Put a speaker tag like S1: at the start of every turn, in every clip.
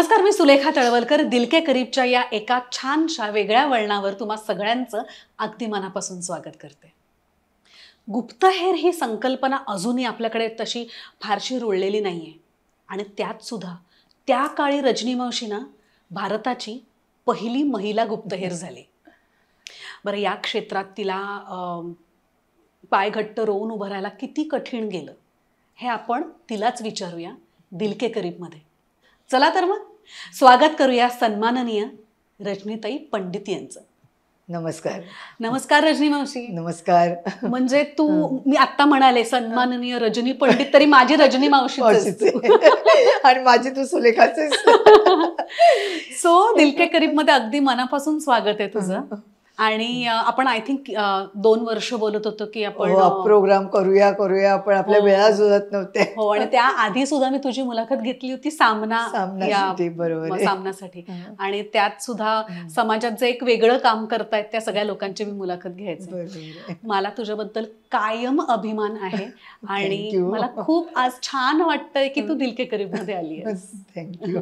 S1: नमस्कार मी सुलेखा तळवलकर. दिलके करीबच्या या एका छानशा वेगळ्या वळणावर तुम्हा सगळ्यांचं अगदी मनापासून स्वागत करते. गुप्तहेर ही संकल्पना अजूनही आपल्याकडे तशी फारशी रुळलेली नाही आहे आणि त्यात सुद्धा त्या काळी रजनी मावशीनं भारताची पहिली महिला गुप्तहेर झाली. बरं या क्षेत्रात तिला पायघट्ट रोवून उभं राहायला किती कठीण गेलं हे आपण तिलाच विचारूया दिलके करीबमध्ये. चला तर मग. स्वागत करूया सन्माननीय रजनीताई पंडित यांचं.
S2: नमस्कार.
S1: नमस्कार रजनी मावशी.
S2: नमस्कार.
S1: म्हणजे तू मी आता म्हणाले सन्माननीय रजनी पंडित तरी माझी रजनी मावशी.
S2: आणि माझी तू सुलेखाचे
S1: सो दिलके करीबमध्ये अगदी मनापासून स्वागत आहे तुझं. आणि आपण आय थिंक दोन वर्ष बोलत होतो की आपण अं,
S2: प्रोग्राम करूया करूया पण आपल्या
S1: हो.
S2: वेळा जुळत नव्हते
S1: हो आणि त्या आधी सुद्धा मी तुझी मुलाखत घेतली होती सामना
S2: बरोबर.
S1: सामनासाठी
S2: हं.
S1: आणि त्यात सुद्धा
S2: हं.
S1: समाजात जे एक वेगळं काम करतायत त्या सगळ्या लोकांची मी मुलाखत घ्यायची. मला तुझ्याबद्दल कायम अभिमान आहे आणि. मला खूप आज छान वाटतंय की तू दिलके करीबमध्ये आली
S2: थँक्यू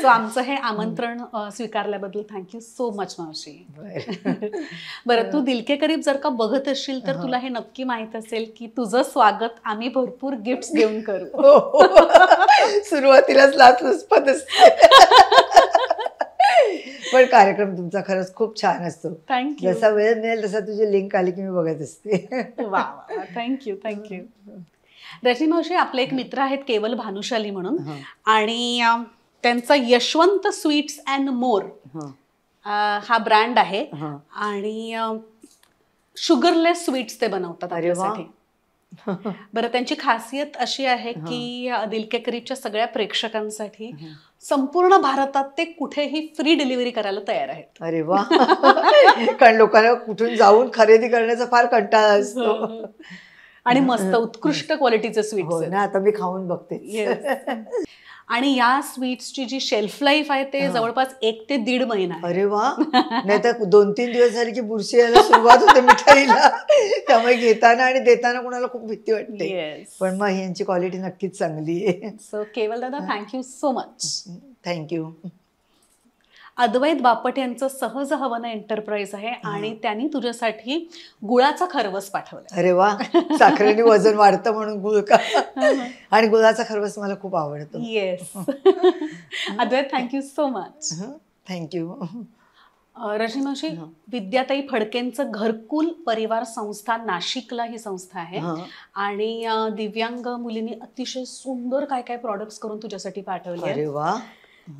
S1: सो आमचं हे आमंत्रण स्वीकारल्याबद्दल थँक्यू सो मच मावशी बरं तू दिलके करीब जर का बघत असशील तर
S2: हा.
S1: तुला हे नक्की माहीत असेल की तुझं स्वागत आम्ही भरपूर गिफ्ट घेऊन करू.
S2: हो. सुरुवातीलाच लाचलुचपत असते. पण कार्यक्रम तुमचा खरंच खूप छान असतो.
S1: थँक्यू
S2: जसा वेळ मिळेल तसा तुझी लिंक आली की मी बघत असते.
S1: वा थँक्यू थँक्यू रजनी मावशी आपले एक मित्र आहेत केवल भानुशाली म्हणून.
S2: हा,
S1: आणि त्यांचा यशवंत स्वीट्स अँड मोर
S2: हा,
S1: हा ब्रँड आहे.
S2: हा.
S1: आणि शुगरलेस स्वीट्स ते बनवतात. आपल्यासाठी. बरं त्यांची खासियत अशी आहे की अ, दिलके करीबच्या सगळ्या प्रेक्षकांसाठी संपूर्ण भारतात ते कुठेही फ्री डिलिव्हरी करायला तयार आहेत.
S2: अरे वा. कारण लोकांना कुठून जाऊन खरेदी करण्याचा फार कंटाळा असतो.
S1: आणि मस्त उत्कृष्ट क्वालिटीचे स्वीट्स
S2: हो ना आता मी खाऊन बघते.
S1: आणि या स्वीट्सची जी शेल्फ लाईफ आहे ते. जवळपास एक ते दीड महिना
S2: अरे वा. नाही तर दोन तीन दिवस झाले की बुरशी यायला सुरुवात होते मिठाईला. त्यामुळे घेताना आणि देताना कोणाला खूप भीती वाटते. पण मग यांची क्वालिटी नक्कीच चांगली आहे.
S1: सो केवल दादा thank you so much
S2: thank you
S1: Advait Bapat यांचं सहज हवन एंटरप्राइज आहे आणि त्यांनी तुझ्यासाठी गुळाचा खरवस पाठवलाय.
S2: अरे वा साखरेने वजन वाढतं म्हणून गुळ का? आणि गुळाचा खरवस मला खूप आवडतो.
S1: Yes Advait thank you so much
S2: thank you
S1: Rajani मावशी
S2: हा.
S1: विद्याताई फडकेंचं घरकुल परिवार संस्था नाशिकला ही संस्था आहे. आणि दिव्यांग मुलींनी अतिशय सुंदर काय काय प्रॉडक्ट्स करून तुझ्यासाठी पाठवले
S2: अरे. वा.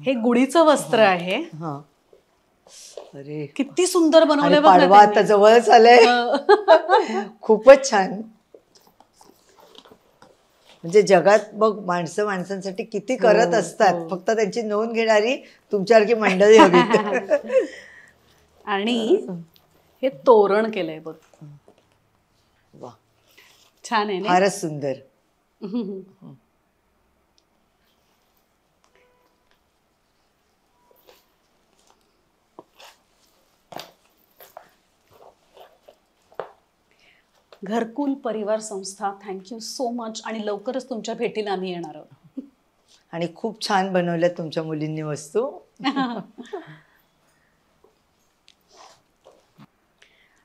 S1: हे गुढीचं वस्त्र आहे.
S2: हा. अरे.
S1: किती सुंदर बनवलंय
S2: पाडवा आता. जवळच आलंय खूपच छान. म्हणजे जगात बघ माणसं माणसांसाठी किती करत
S1: हो,
S2: असतात.
S1: हो.
S2: फक्त त्यांची नोंद घेणारी तुमच्यासारखी मंडळी हवी.
S1: आणि हे तोरण केलंय बघ.
S2: वा.
S1: छान आहे
S2: फारच सुंदर.
S1: घरकुल परिवार संस्था. थँक्यू सो मच आणि लवकरच तुमच्या भेटीला आम्ही येणार आहोत.
S2: आणि खूप छान बनवल्यात तुमच्या मुलींनी वस्तू.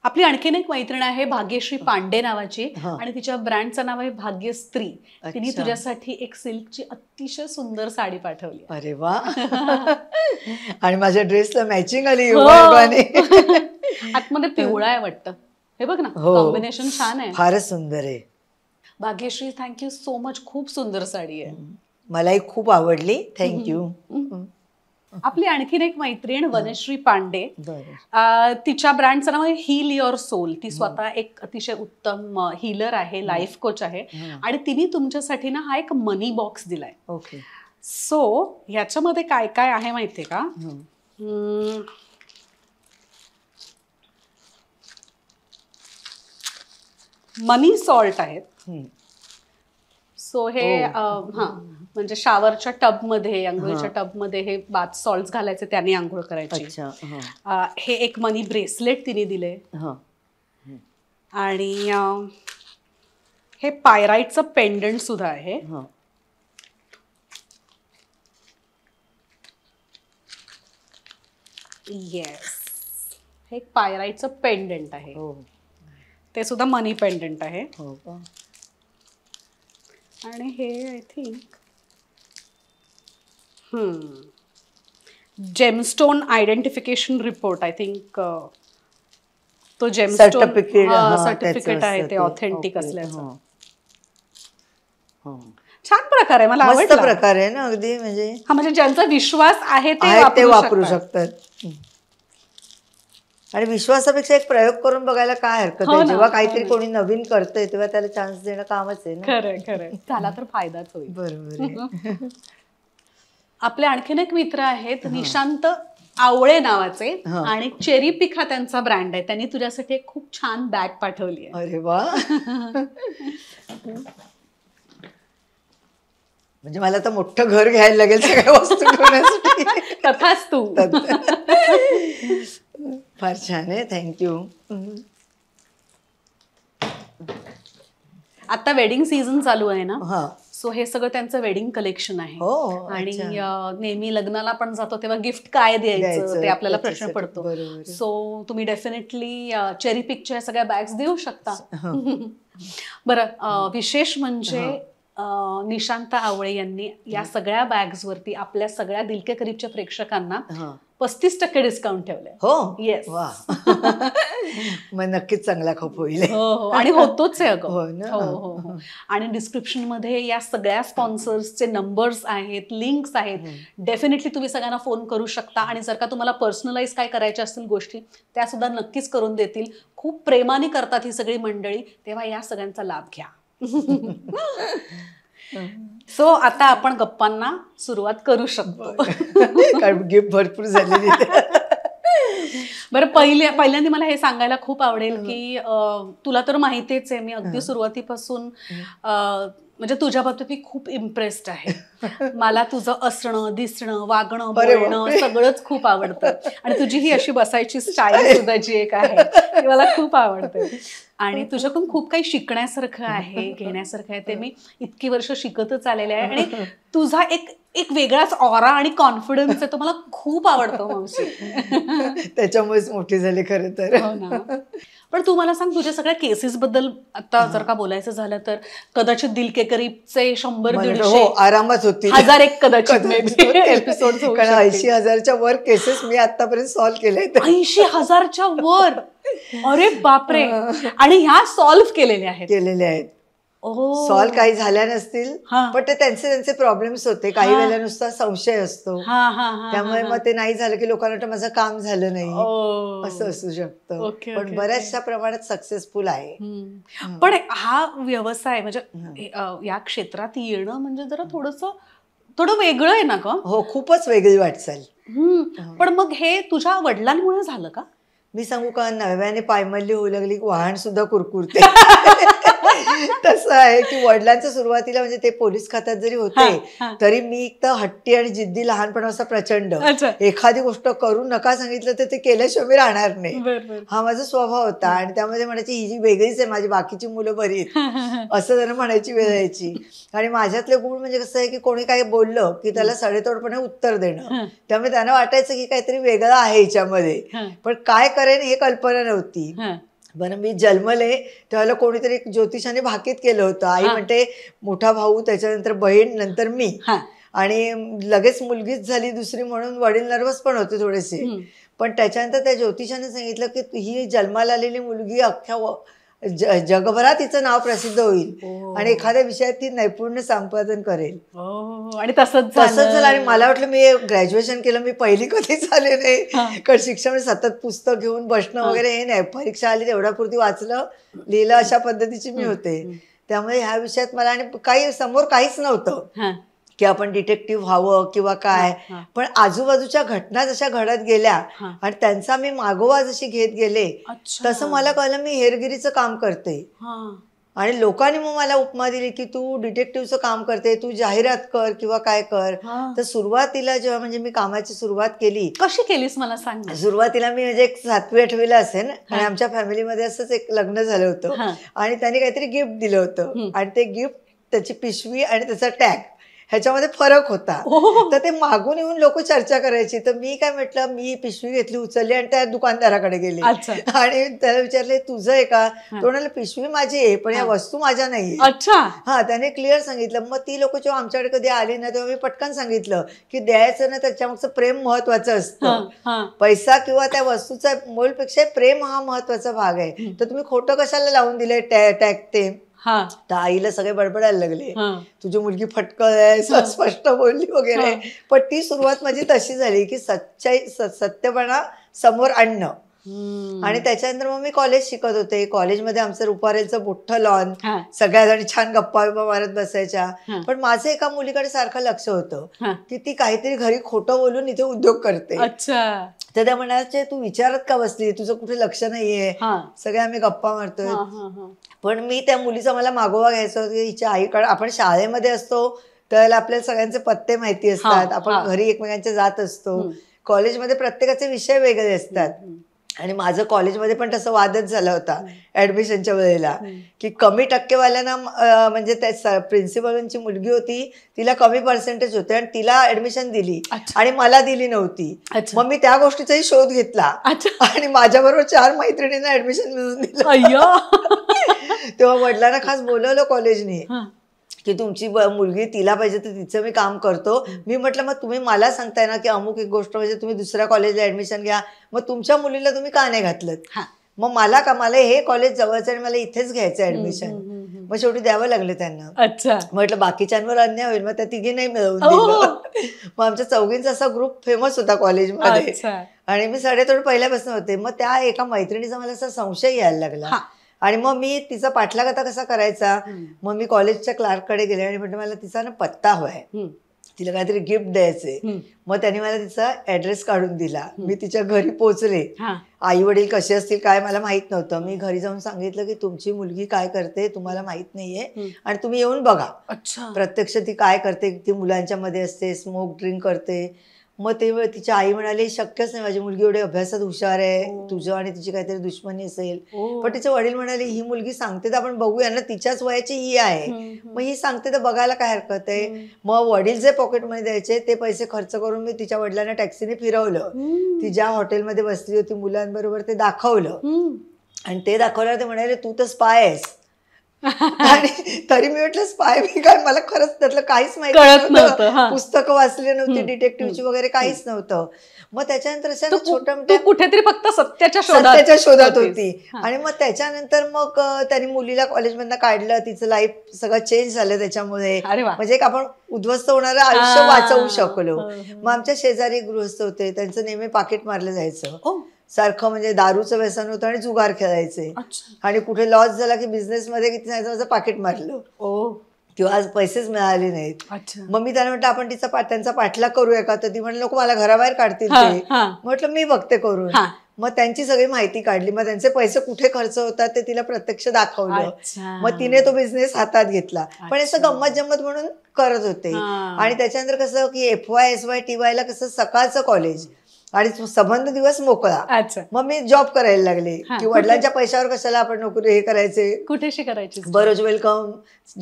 S1: आपली आणखीन एक मैत्रीण आहे भाग्यश्री पांडे नावाची. आणि तिच्या ब्रँडचं नाव आहे भाग्यस्त्री तिने
S2: अच्छा.
S1: तुझ्यासाठी एक सिल्कची अतिशय सुंदर साडी पाठवली.
S2: अरे वा. आणि माझ्या ड्रेसला मॅचिंग आली
S1: हो. आतमध्ये पिवळा आहे वाटतं. हे बघ ना
S2: हो.
S1: कॉम्बिनेशन छान आहे.
S2: फारच सुंदर आहे.
S1: भाग्यश्री थँक्यू सो मच खूप सुंदर साडी आहे.
S2: मलाही खूप आवडली. थँक्यू
S1: आपली आणखीन एक मैत्रीण वनश्री पांडे. तिच्या ब्रँडचं नाव आहे हील युअर सोल ती स्वतः एक अतिशय उत्तम हीलर आहे लाईफ कोच आहे.
S2: हं.
S1: आणि तिने तुमच्यासाठी ना हा एक मनी बॉक्स दिलाय.
S2: ओके.
S1: सो ह्याच्यामध्ये काय काय आहे माहितीये का
S2: हं.
S1: हम्म. मनी सॉल्ट आहेत
S2: हं.
S1: सो हे हा म्हणजे शावरच्या टबमध्ये आंघोळीच्या. टबमध्ये हे बाथ सॉल्ट घालायचे त्याने आंघोळ करायची
S2: अच्छा हं.
S1: हे एक मनी ब्रेसलेट तिने दिले
S2: हं.
S1: आणि हे पायराईटचं पेंडंट सुद्धा आहे
S2: हं.
S1: येस हे एक पायराईटचं पेंडंट आहे
S2: हो
S1: ते सुद्धा मनी पेंडंट आहे.
S2: हो का?
S1: आणि हे I think gemstone identification report I think तो जेमस्टोन
S2: सर्टिफिकेट
S1: सर्टिफिकेट आहे ते ऑथेंटिक असल्याचं.
S2: हो.
S1: छान प्रकार आहे मला आवडला.
S2: प्रकार आहे ना अगदी म्हणजे
S1: हा म्हणजे ज्यांचा विश्वास आहे ते वापरू शकतात.
S2: आणि विश्वासापेक्षा एक प्रयोग करून बघायला काय हरकत
S1: हो
S2: आहे? जेव्हा
S1: हो
S2: काहीतरी. कोणी नवीन करतंय तेव्हा त्याला चान्स देणं कामच आहे ना.
S1: खरंय खरंय झाला तर फायदाच होईल.
S2: बरोबर आहे.
S1: आपले आणखीन एक मित्र आहेत निशांत आवळे नावाचे
S2: हा.
S1: आणि चेरी पिक हा त्यांचा ब्रँड आहे. त्यांनी तुझ्यासाठी एक खूप छान बॅग पाठवली आहे.
S2: अरे वा. म्हणजे मला तर मोठं घर घ्यायला लागेल सगळ्या वस्तू
S1: तथाच तू.
S2: फार छान आहे थँक्यू
S1: आता वेडिंग सीझन चालू आहे ना
S2: हा
S1: सो हे सगळं त्यांचं वेडिंग कलेक्शन आहे
S2: हो
S1: आणि
S2: अच्छा.
S1: अं, नेहमी लग्नाला पण जातो तेव्हा गिफ्ट काय द्यायचं
S2: द्यायचं,
S1: ते आपल्याला प्रश्न
S2: त्याच्यासाठी.
S1: पडतो
S2: बरोबर.
S1: सो तुम्ही डेफिनेटली चेरी पिकच्या सगळ्या बॅग्स देऊ शकता
S2: हो.
S1: बरं अं, विशेष म्हणजे अं, निशांत आवळे यांनी या सगळ्या बॅग्स वरती आपल्या सगळ्या दिलके करीबच्या प्रेक्षकांना. पस्तीस टक्के डिस्काउंट ठेवले
S2: हो?
S1: Yes.
S2: वा. मग नक्कीच चांगला खप होईल.
S1: हो हो. आणि होतोच आहे अगं.
S2: हो?
S1: हो हो. आणि डिस्क्रिप्शनमध्ये या सगळ्या स्पॉन्सर्सचे नंबर्स आहेत लिंक्स आहेत. डेफिनेटली तुम्ही सगळ्यांना फोन करू शकता. आणि जर का तुम्हाला पर्सनलाइज काय करायच्या असतील गोष्टी त्या सुद्धा नक्कीच करून देतील. खूप प्रेमाने करतात ही सगळी मंडळी. तेव्हा या सगळ्यांचा लाभ घ्या. सो आता आपण गप्पांना सुरुवात करू शकतो.
S2: कारण गिफ्ट भरपूर झालेली.
S1: बरं पहिले पहिल्यांदा मला हे सांगायला खूप आवडेल की तुला तर माहितीच आहे मी अगदी सुरुवातीपासून म्हणजे तुझ्या बाबतीत मी खूप इम्प्रेस्ड आहे. मला तुझं असणं दिसणं वागणं बोलणं. सगळंच खूप आवडतं. आणि तुझी ही अशी बसायची स्टाईल सुद्धा जी एक आहे ती मला खूप आवडते. आणि तुझ्याकडून खूप काही शिकण्यासारखं आहे घेण्यासारखं आहे ते मी इतकी वर्ष शिकतच आलेले आहे. आणि तुझा एक एक वेगळाच ऑरा आणि कॉन्फिडन्स आहे तो मला खूप आवडतो मावशी.
S2: त्याच्यामुळेच मोठी झाली खरं तर.
S1: हो ना. पण तू मला सांग तुझ्या सगळ्या केसेस बद्दल आता जर का बोलायचं झालं तर कदाचित दिल के करीबचे शंभर दीडशे
S2: हो आरामात होती
S1: हजार एक कदाचित एपिसोड
S2: ऐंशी हजारच्या वर केसेस मी आतापर्यंत सॉल्व्ह केले
S1: ऐंशी हजारच्या वर? अरे बापरे. आणि ह्या सॉल्व्ह केलेल्या आहेत.
S2: केलेले आहेत.
S1: ओ.
S2: सॉल्व्ह काही झाल्या नसतील. पण ते त्यांचे त्यांचे प्रॉब्लेम्स होते. काही. वेळेला नुसता संशय असतो. त्यामुळे मग ते नाही झालं की लोकांना वाटतं माझं काम झालं नाही. असं असू शकतं. पण बऱ्याचशा प्रमाणात सक्सेसफुल आहे.
S1: पण हा व्यवसाय म्हणजे या क्षेत्रात येणं म्हणजे जरा थोडस थोडं वेगळं आहे ना ग?
S2: हो खूपच वेगळी वाटचाल.
S1: पण मग हे तुझ्या वडिलांमुळे झालं का?
S2: मी सांगू का नव्याने पायमल्ली होऊ लागली की वाहन सुद्धा कुरकुरते. तसं आहे की वडिलांचं सुरुवातीला म्हणजे ते पोलीस खात्यात जरी होते. तरी मी एक तर हट्टी आणि जिद्दी लहानपणापासून प्रचंड. एखादी गोष्ट करू नका सांगितलं तर ते केल्याशिवाय मी राहणार नाही. हा माझा स्वभाव होता आणि त्यामध्ये म्हणायची ही जी वेगळीच आहे माझी बाकीची मुलं बरी असं जरा म्हणायची वेळ यायची. आणि माझ्यातले गुण म्हणजे कसं आहे की कोणी काही बोललं की त्याला सडेतोडपणे उत्तर देणं. त्यामुळे त्यांना वाटायचं की काहीतरी वेगळं आहे हिच्यामध्ये. पण काय करेन हे कल्पना नव्हती बरं मी जन्मले त्यावेळेला कोणीतरी ज्योतिषाने भाकीत केलं होतं आई. म्हणते मोठा भाऊ त्याच्यानंतर बहीण नंतर मी. आणि लगेच मुलगीच झाली दुसरी म्हणून वडील नर्वस पण होते थोडेसे. पण त्याच्यानंतर त्या ज्योतिषाने सांगितलं की ही जन्माला आलेली मुलगी अख्ख्या ज- जगभरात तिचं नाव प्रसिद्ध होईल.
S1: ओ.
S2: आणि एखाद्या विषयात ती नैपुण्य संपादन करेल.
S1: ओ, आणि तसंच
S2: तसंच झालं. आणि मला वाटलं मी ग्रॅज्युएशन केलं मी पहिली कधीच आले
S1: हा.
S2: नाही कारण शिक्षण सतत पुस्तक घेऊन बसणं
S1: हा.
S2: वगैरे हे नाही. परीक्षा आली तेवढ्यापुरती वाचलं लिहिलं अशा पद्धतीची मी होते. त्यामुळे ह्या विषयात मला आणि काही समोर काहीच नव्हतं.
S1: हा.
S2: की आपण डिटेक्टिव्ह व्हावं किंवा काय. पण आजूबाजूच्या घटना जशा घडत गेल्या. आणि त्यांचा मी मागोवा जशी घेत गेले. तसं मला कळलं मी हेरगिरीचं काम करते
S1: हा.
S2: आणि लोकांनी मग मला उपमा दिली की तू डिटेक्टिव्हचं काम करते तू जाहिरात कर किंवा काय कर. तर सुरुवातीला जेव्हा म्हणजे मी कामाची सुरुवात केली
S1: कशी केलीस मला सांग.
S2: सुरुवातीला मी म्हणजे एक सातवी आठवीला असेल आणि आमच्या फॅमिलीमध्ये असंच एक लग्न झालं होतं. आणि त्यांनी काहीतरी गिफ्ट दिलं होतं. आणि ते गिफ्ट त्याची पिशवी आणि त्याचा टॅग ह्याच्यामध्ये फरक होता.
S1: हो.
S2: तर ते मागून येऊन लोक चर्चा करायची. तर मी काय म्हटलं मी पिशवी घेतली उचलली आणि त्या दुकानदाराकडे गेले.
S1: अच्छा.
S2: आणि त्याला विचारले तुझं आहे का. तो म्हणाला पिशवी माझी आहे पण या. वस्तू माझ्या नाही
S1: अच्छा.
S2: हा त्याने क्लिअर सांगितलं. मग ती लोक जेव्हा आमच्याकडे कधी आली ना तेव्हा मी पटकन सांगितलं की द्यायचं ना त्याच्यामागचं प्रेम महत्वाचं असतं. पैसा किंवा त्या वस्तूचा मोलपेक्षा प्रेम हा महत्त्वाचा भाग आहे. तर तुम्ही खोटं कशाला लावून दिले टॅग ते? तर आईला सगळे बडबडायला लागले
S1: हा.
S2: तुझी मुलगी फटकळ आहे. स्पष्ट बोलली वगैरे. पण ती सुरुवात माझी तशी झाली की सच्चाई सत्यपणा समोर आणणं. आणि त्याच्यानंतर मग मी कॉलेज शिकत होते. कॉलेजमध्ये आमचं रुपारेलचं मोठं लॉन सगळ्या जणी छान गप्पा बिप्पा मारत बसायच्या. पण माझं एका मुलीकडे सारखं लक्ष होतं. की ती काहीतरी घरी खोटं बोलून इथे उद्योग करते.
S1: अच्छा.
S2: तर त्या म्हणायचे तू विचारत का बसली? तुझं कुठे लक्ष नाहीये.
S1: हा.
S2: सगळे आम्ही गप्पा मारतोय. पण मी त्या मुलीचा मला मागोवा घ्यायचा. होता की हिच्या आईकडे आपण शाळेमध्ये असतो त्यावेळेला आपल्याला सगळ्यांचे पत्ते माहिती असतात. आपण घरी एकमेकांच्या जात असतो. कॉलेजमध्ये प्रत्येकाचे विषय वेगळे असतात. आणि माझं कॉलेजमध्ये पण तसं वादच झाला होता ऍडमिशनच्या वेळेला. की कमी टक्केवाल्यांना म्हणजे त्या प्रिन्सिपलांची मुलगी होती तिला कमी पर्सेंटेज होते आणि तिला ऍडमिशन दिली. आणि मला दिली नव्हती. मग मी त्या गोष्टीचाही शोध घेतला आणि माझ्याबरोबर चार मैत्रिणींना ऍडमिशन मिळवून दिलं. तेव्हा वडिलांना खास बोलवलं कॉलेजने. की तुमची मुलगी तिला पाहिजे तर तिचं मी काम करतो. मी म्हटलं मग तुम्ही मला सांगताय ना की अमुक एक गोष्ट म्हणजे तुम्ही दुसऱ्या कॉलेजला ऍडमिशन घ्या. मग तुमच्या मुलीला तुम्ही का नाही घातलं
S1: हा.
S2: मग मला का मला हे कॉलेज जवळचं आणि मला इथेच घ्यायचं ऍडमिशन. मग शेवटी द्यावं लागलं त्यांना.
S1: अच्छा.
S2: म्हटलं बाकीच्यांवर अन्याय होईल मग त्या तिघी नाही मिळवून
S1: हो.
S2: मग आमच्या चौघींचा असा ग्रुप फेमस होता कॉलेजमध्ये आणि मी साडेतोड पहिल्यापासून होते. मग त्या एका मैत्रिणीचा मला असा संशय यायला लागला. आणि मग मी तिचा पाठलाग आता कसा करायचा. मग मी कॉलेजच्या क्लार्ककडे गेले आणि म्हटलं मला तिचा ना पत्ता हवाय. तिला काहीतरी गिफ्ट द्यायचे. मग त्यांनी मला तिचा ऍड्रेस काढून दिला. मी तिच्या घरी पोहोचले.
S1: हा.
S2: आई वडील कसे असतील काय मला माहीत नव्हतं. मी घरी जाऊन सांगितलं की तुमची मुलगी काय करते तुम्हाला माहीत नाहीये. आणि तुम्ही येऊन बघा.
S1: अच्छा.
S2: प्रत्यक्ष ती काय करते? ती मुलांच्या मध्ये असते स्मोक ड्रिंक करते. मग ते वेळ तिची आई म्हणाली शक्यच नाही माझी मुलगी एवढी अभ्यासात हुशार आहे
S1: हो.
S2: तुझं आणि तिची काहीतरी दुश्मनी असेल
S1: ओ.
S2: पण तिचे वडील म्हणाले ही मुलगी सांगते तर आपण बघूया ना तिच्याच वयाची ही आहे मग ही सांगते तर बघायला काय हरकत आहे. मग वडील जे पॉकेटमध्ये द्यायचे ते पैसे खर्च करून मी तिच्या वडिलांना टॅक्सीने फिरवलं. ती ज्या हॉटेलमध्ये बसली होती मुलांबरोबर ते दाखवलं. आणि ते दाखवल्यावर ते म्हणाले तू तर स्पाय आहेस आणि तरी मी म्हटलं स्पाय मी काय मला खरंच त्यातलं काहीच माहिती
S1: नव्हतं.
S2: पुस्तकं वाचली नव्हती डिटेक्टिव्हची वगैरे काहीच नव्हतं. मग त्याच्यानंतर अशा ना छोट्या
S1: कुठेतरी फक्त सत्याच्या शोधात
S2: सत्याच्या शोधात. होती. आणि मग त्याच्यानंतर मग त्यांनी मुलीला कॉलेजमधनं काढलं. तिचं लाईफ सगळं चेंज झालं त्याच्यामुळे. म्हणजे एक आपण उद्ध्वस्त होणारं आयुष्य. वाचवू शकलो.
S1: हो, हो.
S2: मग आमच्या शेजारी गृहस्थ होते. त्यांचं नेहमी पाकिट मारलं जायचं. सारखं म्हणजे दारूचं व्यसन होतं आणि जुगार खेळायचे. आणि कुठे लॉस झाला की बिझनेस मध्ये किती नाही माझं पाकिट मारलं.
S1: ओ.
S2: किंवा आज पैसेच मिळाले नाहीत.
S1: अच्छा.
S2: मग मी त्यांना म्हटलं आपण तिचा त्यांचा पाठलाग करूया का? तर ती म्हणली नको मला घराबाहेर काढतील ते. म्हटलं मी बघते करून. मग त्यांची सगळी माहिती काढली. मग त्यांचे पैसे कुठे खर्च होतात ते तिला प्रत्यक्ष दाखवलं. मग तिने तो बिझनेस हातात घेतला. पण असं. गंमत जम्मत म्हणून करत होते. आणि त्याच्यानंतर कसं की F Y S Y T वायला कसं सकाळचं कॉलेज आणि संबंध दिवस मोकळा. मग मी जॉब करायला लागले. की वडिलांच्या पैशावर कशाला आपण नोकरी हे करायचे?
S1: कुठेशी करायची?
S2: Burroughs Wellcome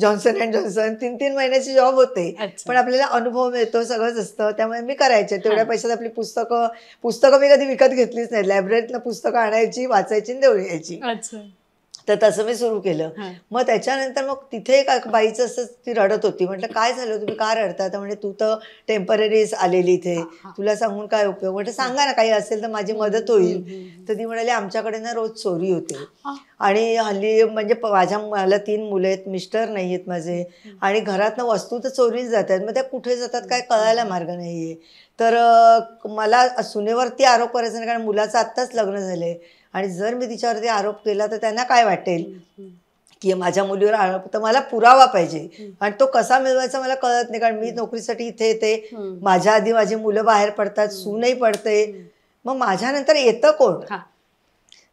S2: Johnson and Johnson तीन तीन महिन्याची जॉब होते. पण आपल्याला अनुभव मिळतो सगळंच असतं. त्यामुळे मी करायचे. तेवढ्या. पैशात आपली पुस्तकं पुस्तकं मी कधी विकत घेतलीच नाही लायब्ररीतनं पुस्तकं आणायची वाचायची आणि देऊन यायची. तर तसं मी सुरू केलं. मग त्याच्यानंतर मग तिथे एक बाईचं असं ती रडत होती. म्हटलं काय झालं? तुम्ही का रडता? तर म्हणजे तू तर टेम्पररीज आलेली इथे. तुला सांगून काय उपयोग? म्हटलं सांगा ना काही असेल तर माझी मदत होईल. तर ती म्हणाली आमच्याकडे ना रोज चोरी होते. आणि हल्ली म्हणजे माझ्या मला तीन मुलं आहेत मिस्टर नाही आहेत माझे. आणि घरातनं वस्तू तर चोरीच जातात. मग त्या कुठे जातात काय कळायला मार्ग नाहीये. तर अं, मला सुनेवरती आरोप करायचा नाही कारण मुलाचं आत्ताच लग्न झालंय. आणि जर मी तिच्यावरती आरोप केला तर त्यांना काय वाटेल. की माझ्या मुलीवर आरोप तर मला पुरावा पाहिजे. आणि तो कसा मिळवायचा मला कळत नाही कारण मी नोकरीसाठी इथे येते. माझ्या आधी माझी मुलं बाहेर पडतात सूनही पडते मग माझ्यानंतर येतं कोण.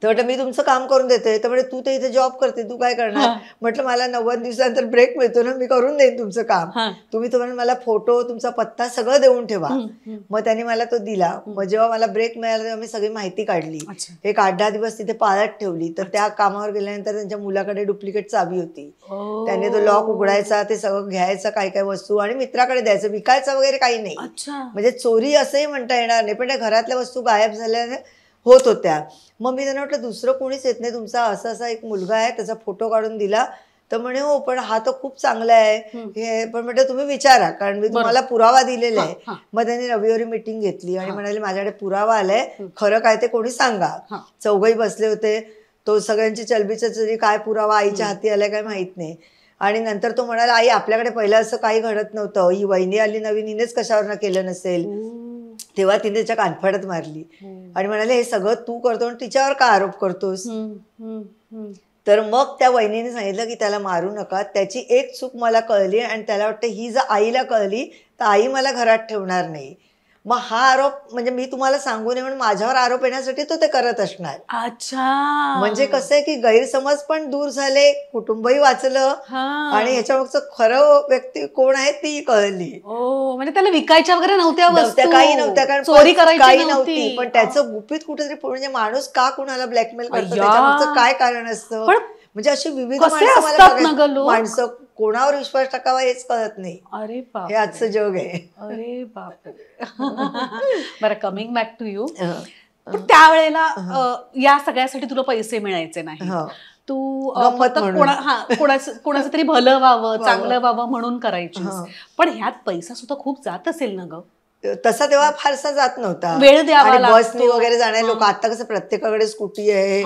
S2: तर म्हटलं मी तुमचं काम करून देते. तर म्हणे तू तर इथे जॉब करते तू काय करणार. म्हटलं मला नव्वद दिवसानंतर ब्रेक मिळतो ना मी करून देईन तुमचं काम.
S1: हा.
S2: तुम्ही तुम्हाला मला फोटो तुमचा पत्ता सगळं देऊन ठेवा. मग त्यांनी मला तो दिला. मग जेव्हा मला ब्रेक मिळाला तेव्हा मी सगळी माहिती काढली. एक आठ दहा दिवस तिथे पाळत ठेवली. तर त्या कामावर गेल्यानंतर त्यांच्या मुलाकडे डुप्लिकेट चावी होती. त्याने तो लॉक उघडायचा ते सगळं घ्यायचं काय काय वस्तू आणि मित्राकडे द्यायचं. विकायचं वगैरे काही नाही. म्हणजे चोरी असंही म्हणता येणार नाही. पण त्या घरातल्या वस्तू गायब झाल्याने होत होत्या मग मी त्यांना म्हटलं दुसरं कोणीच येत नाही तुमचा असा असा एक मुलगा आहे त्याचा फोटो काढून दिला तर म्हणे हो पण हा तर खूप चांगला आहे. हे पण म्हटलं तुम्ही विचारा कारण मी. तुम्हाला पुरावा दिलेला आहे. मग त्यांनी रविवारी मिटिंग घेतली आणि. म्हणाले माझ्याकडे पुरावा आलाय. खरं काय ते कोणी सांगा. चौघही बसले होते तो सगळ्यांची चलबीचरी काय पुरावा आईच्या हाती आलाय काय माहीत नाही आणि नंतर तो म्हणाला आई आपल्याकडे पहिलं असं काही घडत नव्हतं ही वहिनी आली नवीन हिनेच कशावर केलं नसेल. तेव्हा तिने त्याच्या कानफाडत मारली. आणि म्हणाले हे सगळं तू करतो आणि तिच्यावर का आरोप करतोस. तर मग त्या वहिनीने सांगितलं की त्याला मारू नका त्याची एक चूक मला कळली आणि त्याला वाटतं ही जर आईला कळली तर आई मला घरात ठेवणार नाही मग हा आरोप म्हणजे मी तुम्हाला सांगू नये म्हणून माझ्यावर आरोप येण्यासाठी तो ते करत असणार.
S1: अच्छा.
S2: म्हणजे कसं आहे की गैरसमज पण दूर झाले कुटुंबही वाचलं
S1: हा.
S2: आणि ह्याच्यामागचं खरं व्यक्ती कोण आहे ती कळली.
S1: ओ म्हणजे त्याला विकायच्या वगैरे नव्हत्या
S2: काही नव्हत्या कारण
S1: चोरी
S2: काही
S1: नव्हती.
S2: पण त्याचं गुपित कुठेतरी म्हणजे माणूस का कुणाला ब्लॅकमेल करतो. त्याच्यामागचं काय कारण असतं? म्हणजे अशी विविध माणसं कोणावर विश्वास टाकावा हेच कळत नाही.
S1: अरे बाप
S2: हे आजचं जग आहे.
S1: अरे बाप बरं कमिंग बॅक टू यू. पण त्यावेळेला या सगळ्यासाठी तुला पैसे मिळायचे नाही. तू फक्त कोणाचं कोणाचं तरी भलं व्हावं चांगलं व्हावं. म्हणून करायची. पण ह्यात पैसा सुद्धा खूप जात असेल ना ग?
S2: तसा तेव्हा फारसा जात नव्हता
S1: वेळ द्यावा.
S2: बसनी वगैरे जाणारे लोक. आता कसं प्रत्येकाकडे स्कूटी आहे.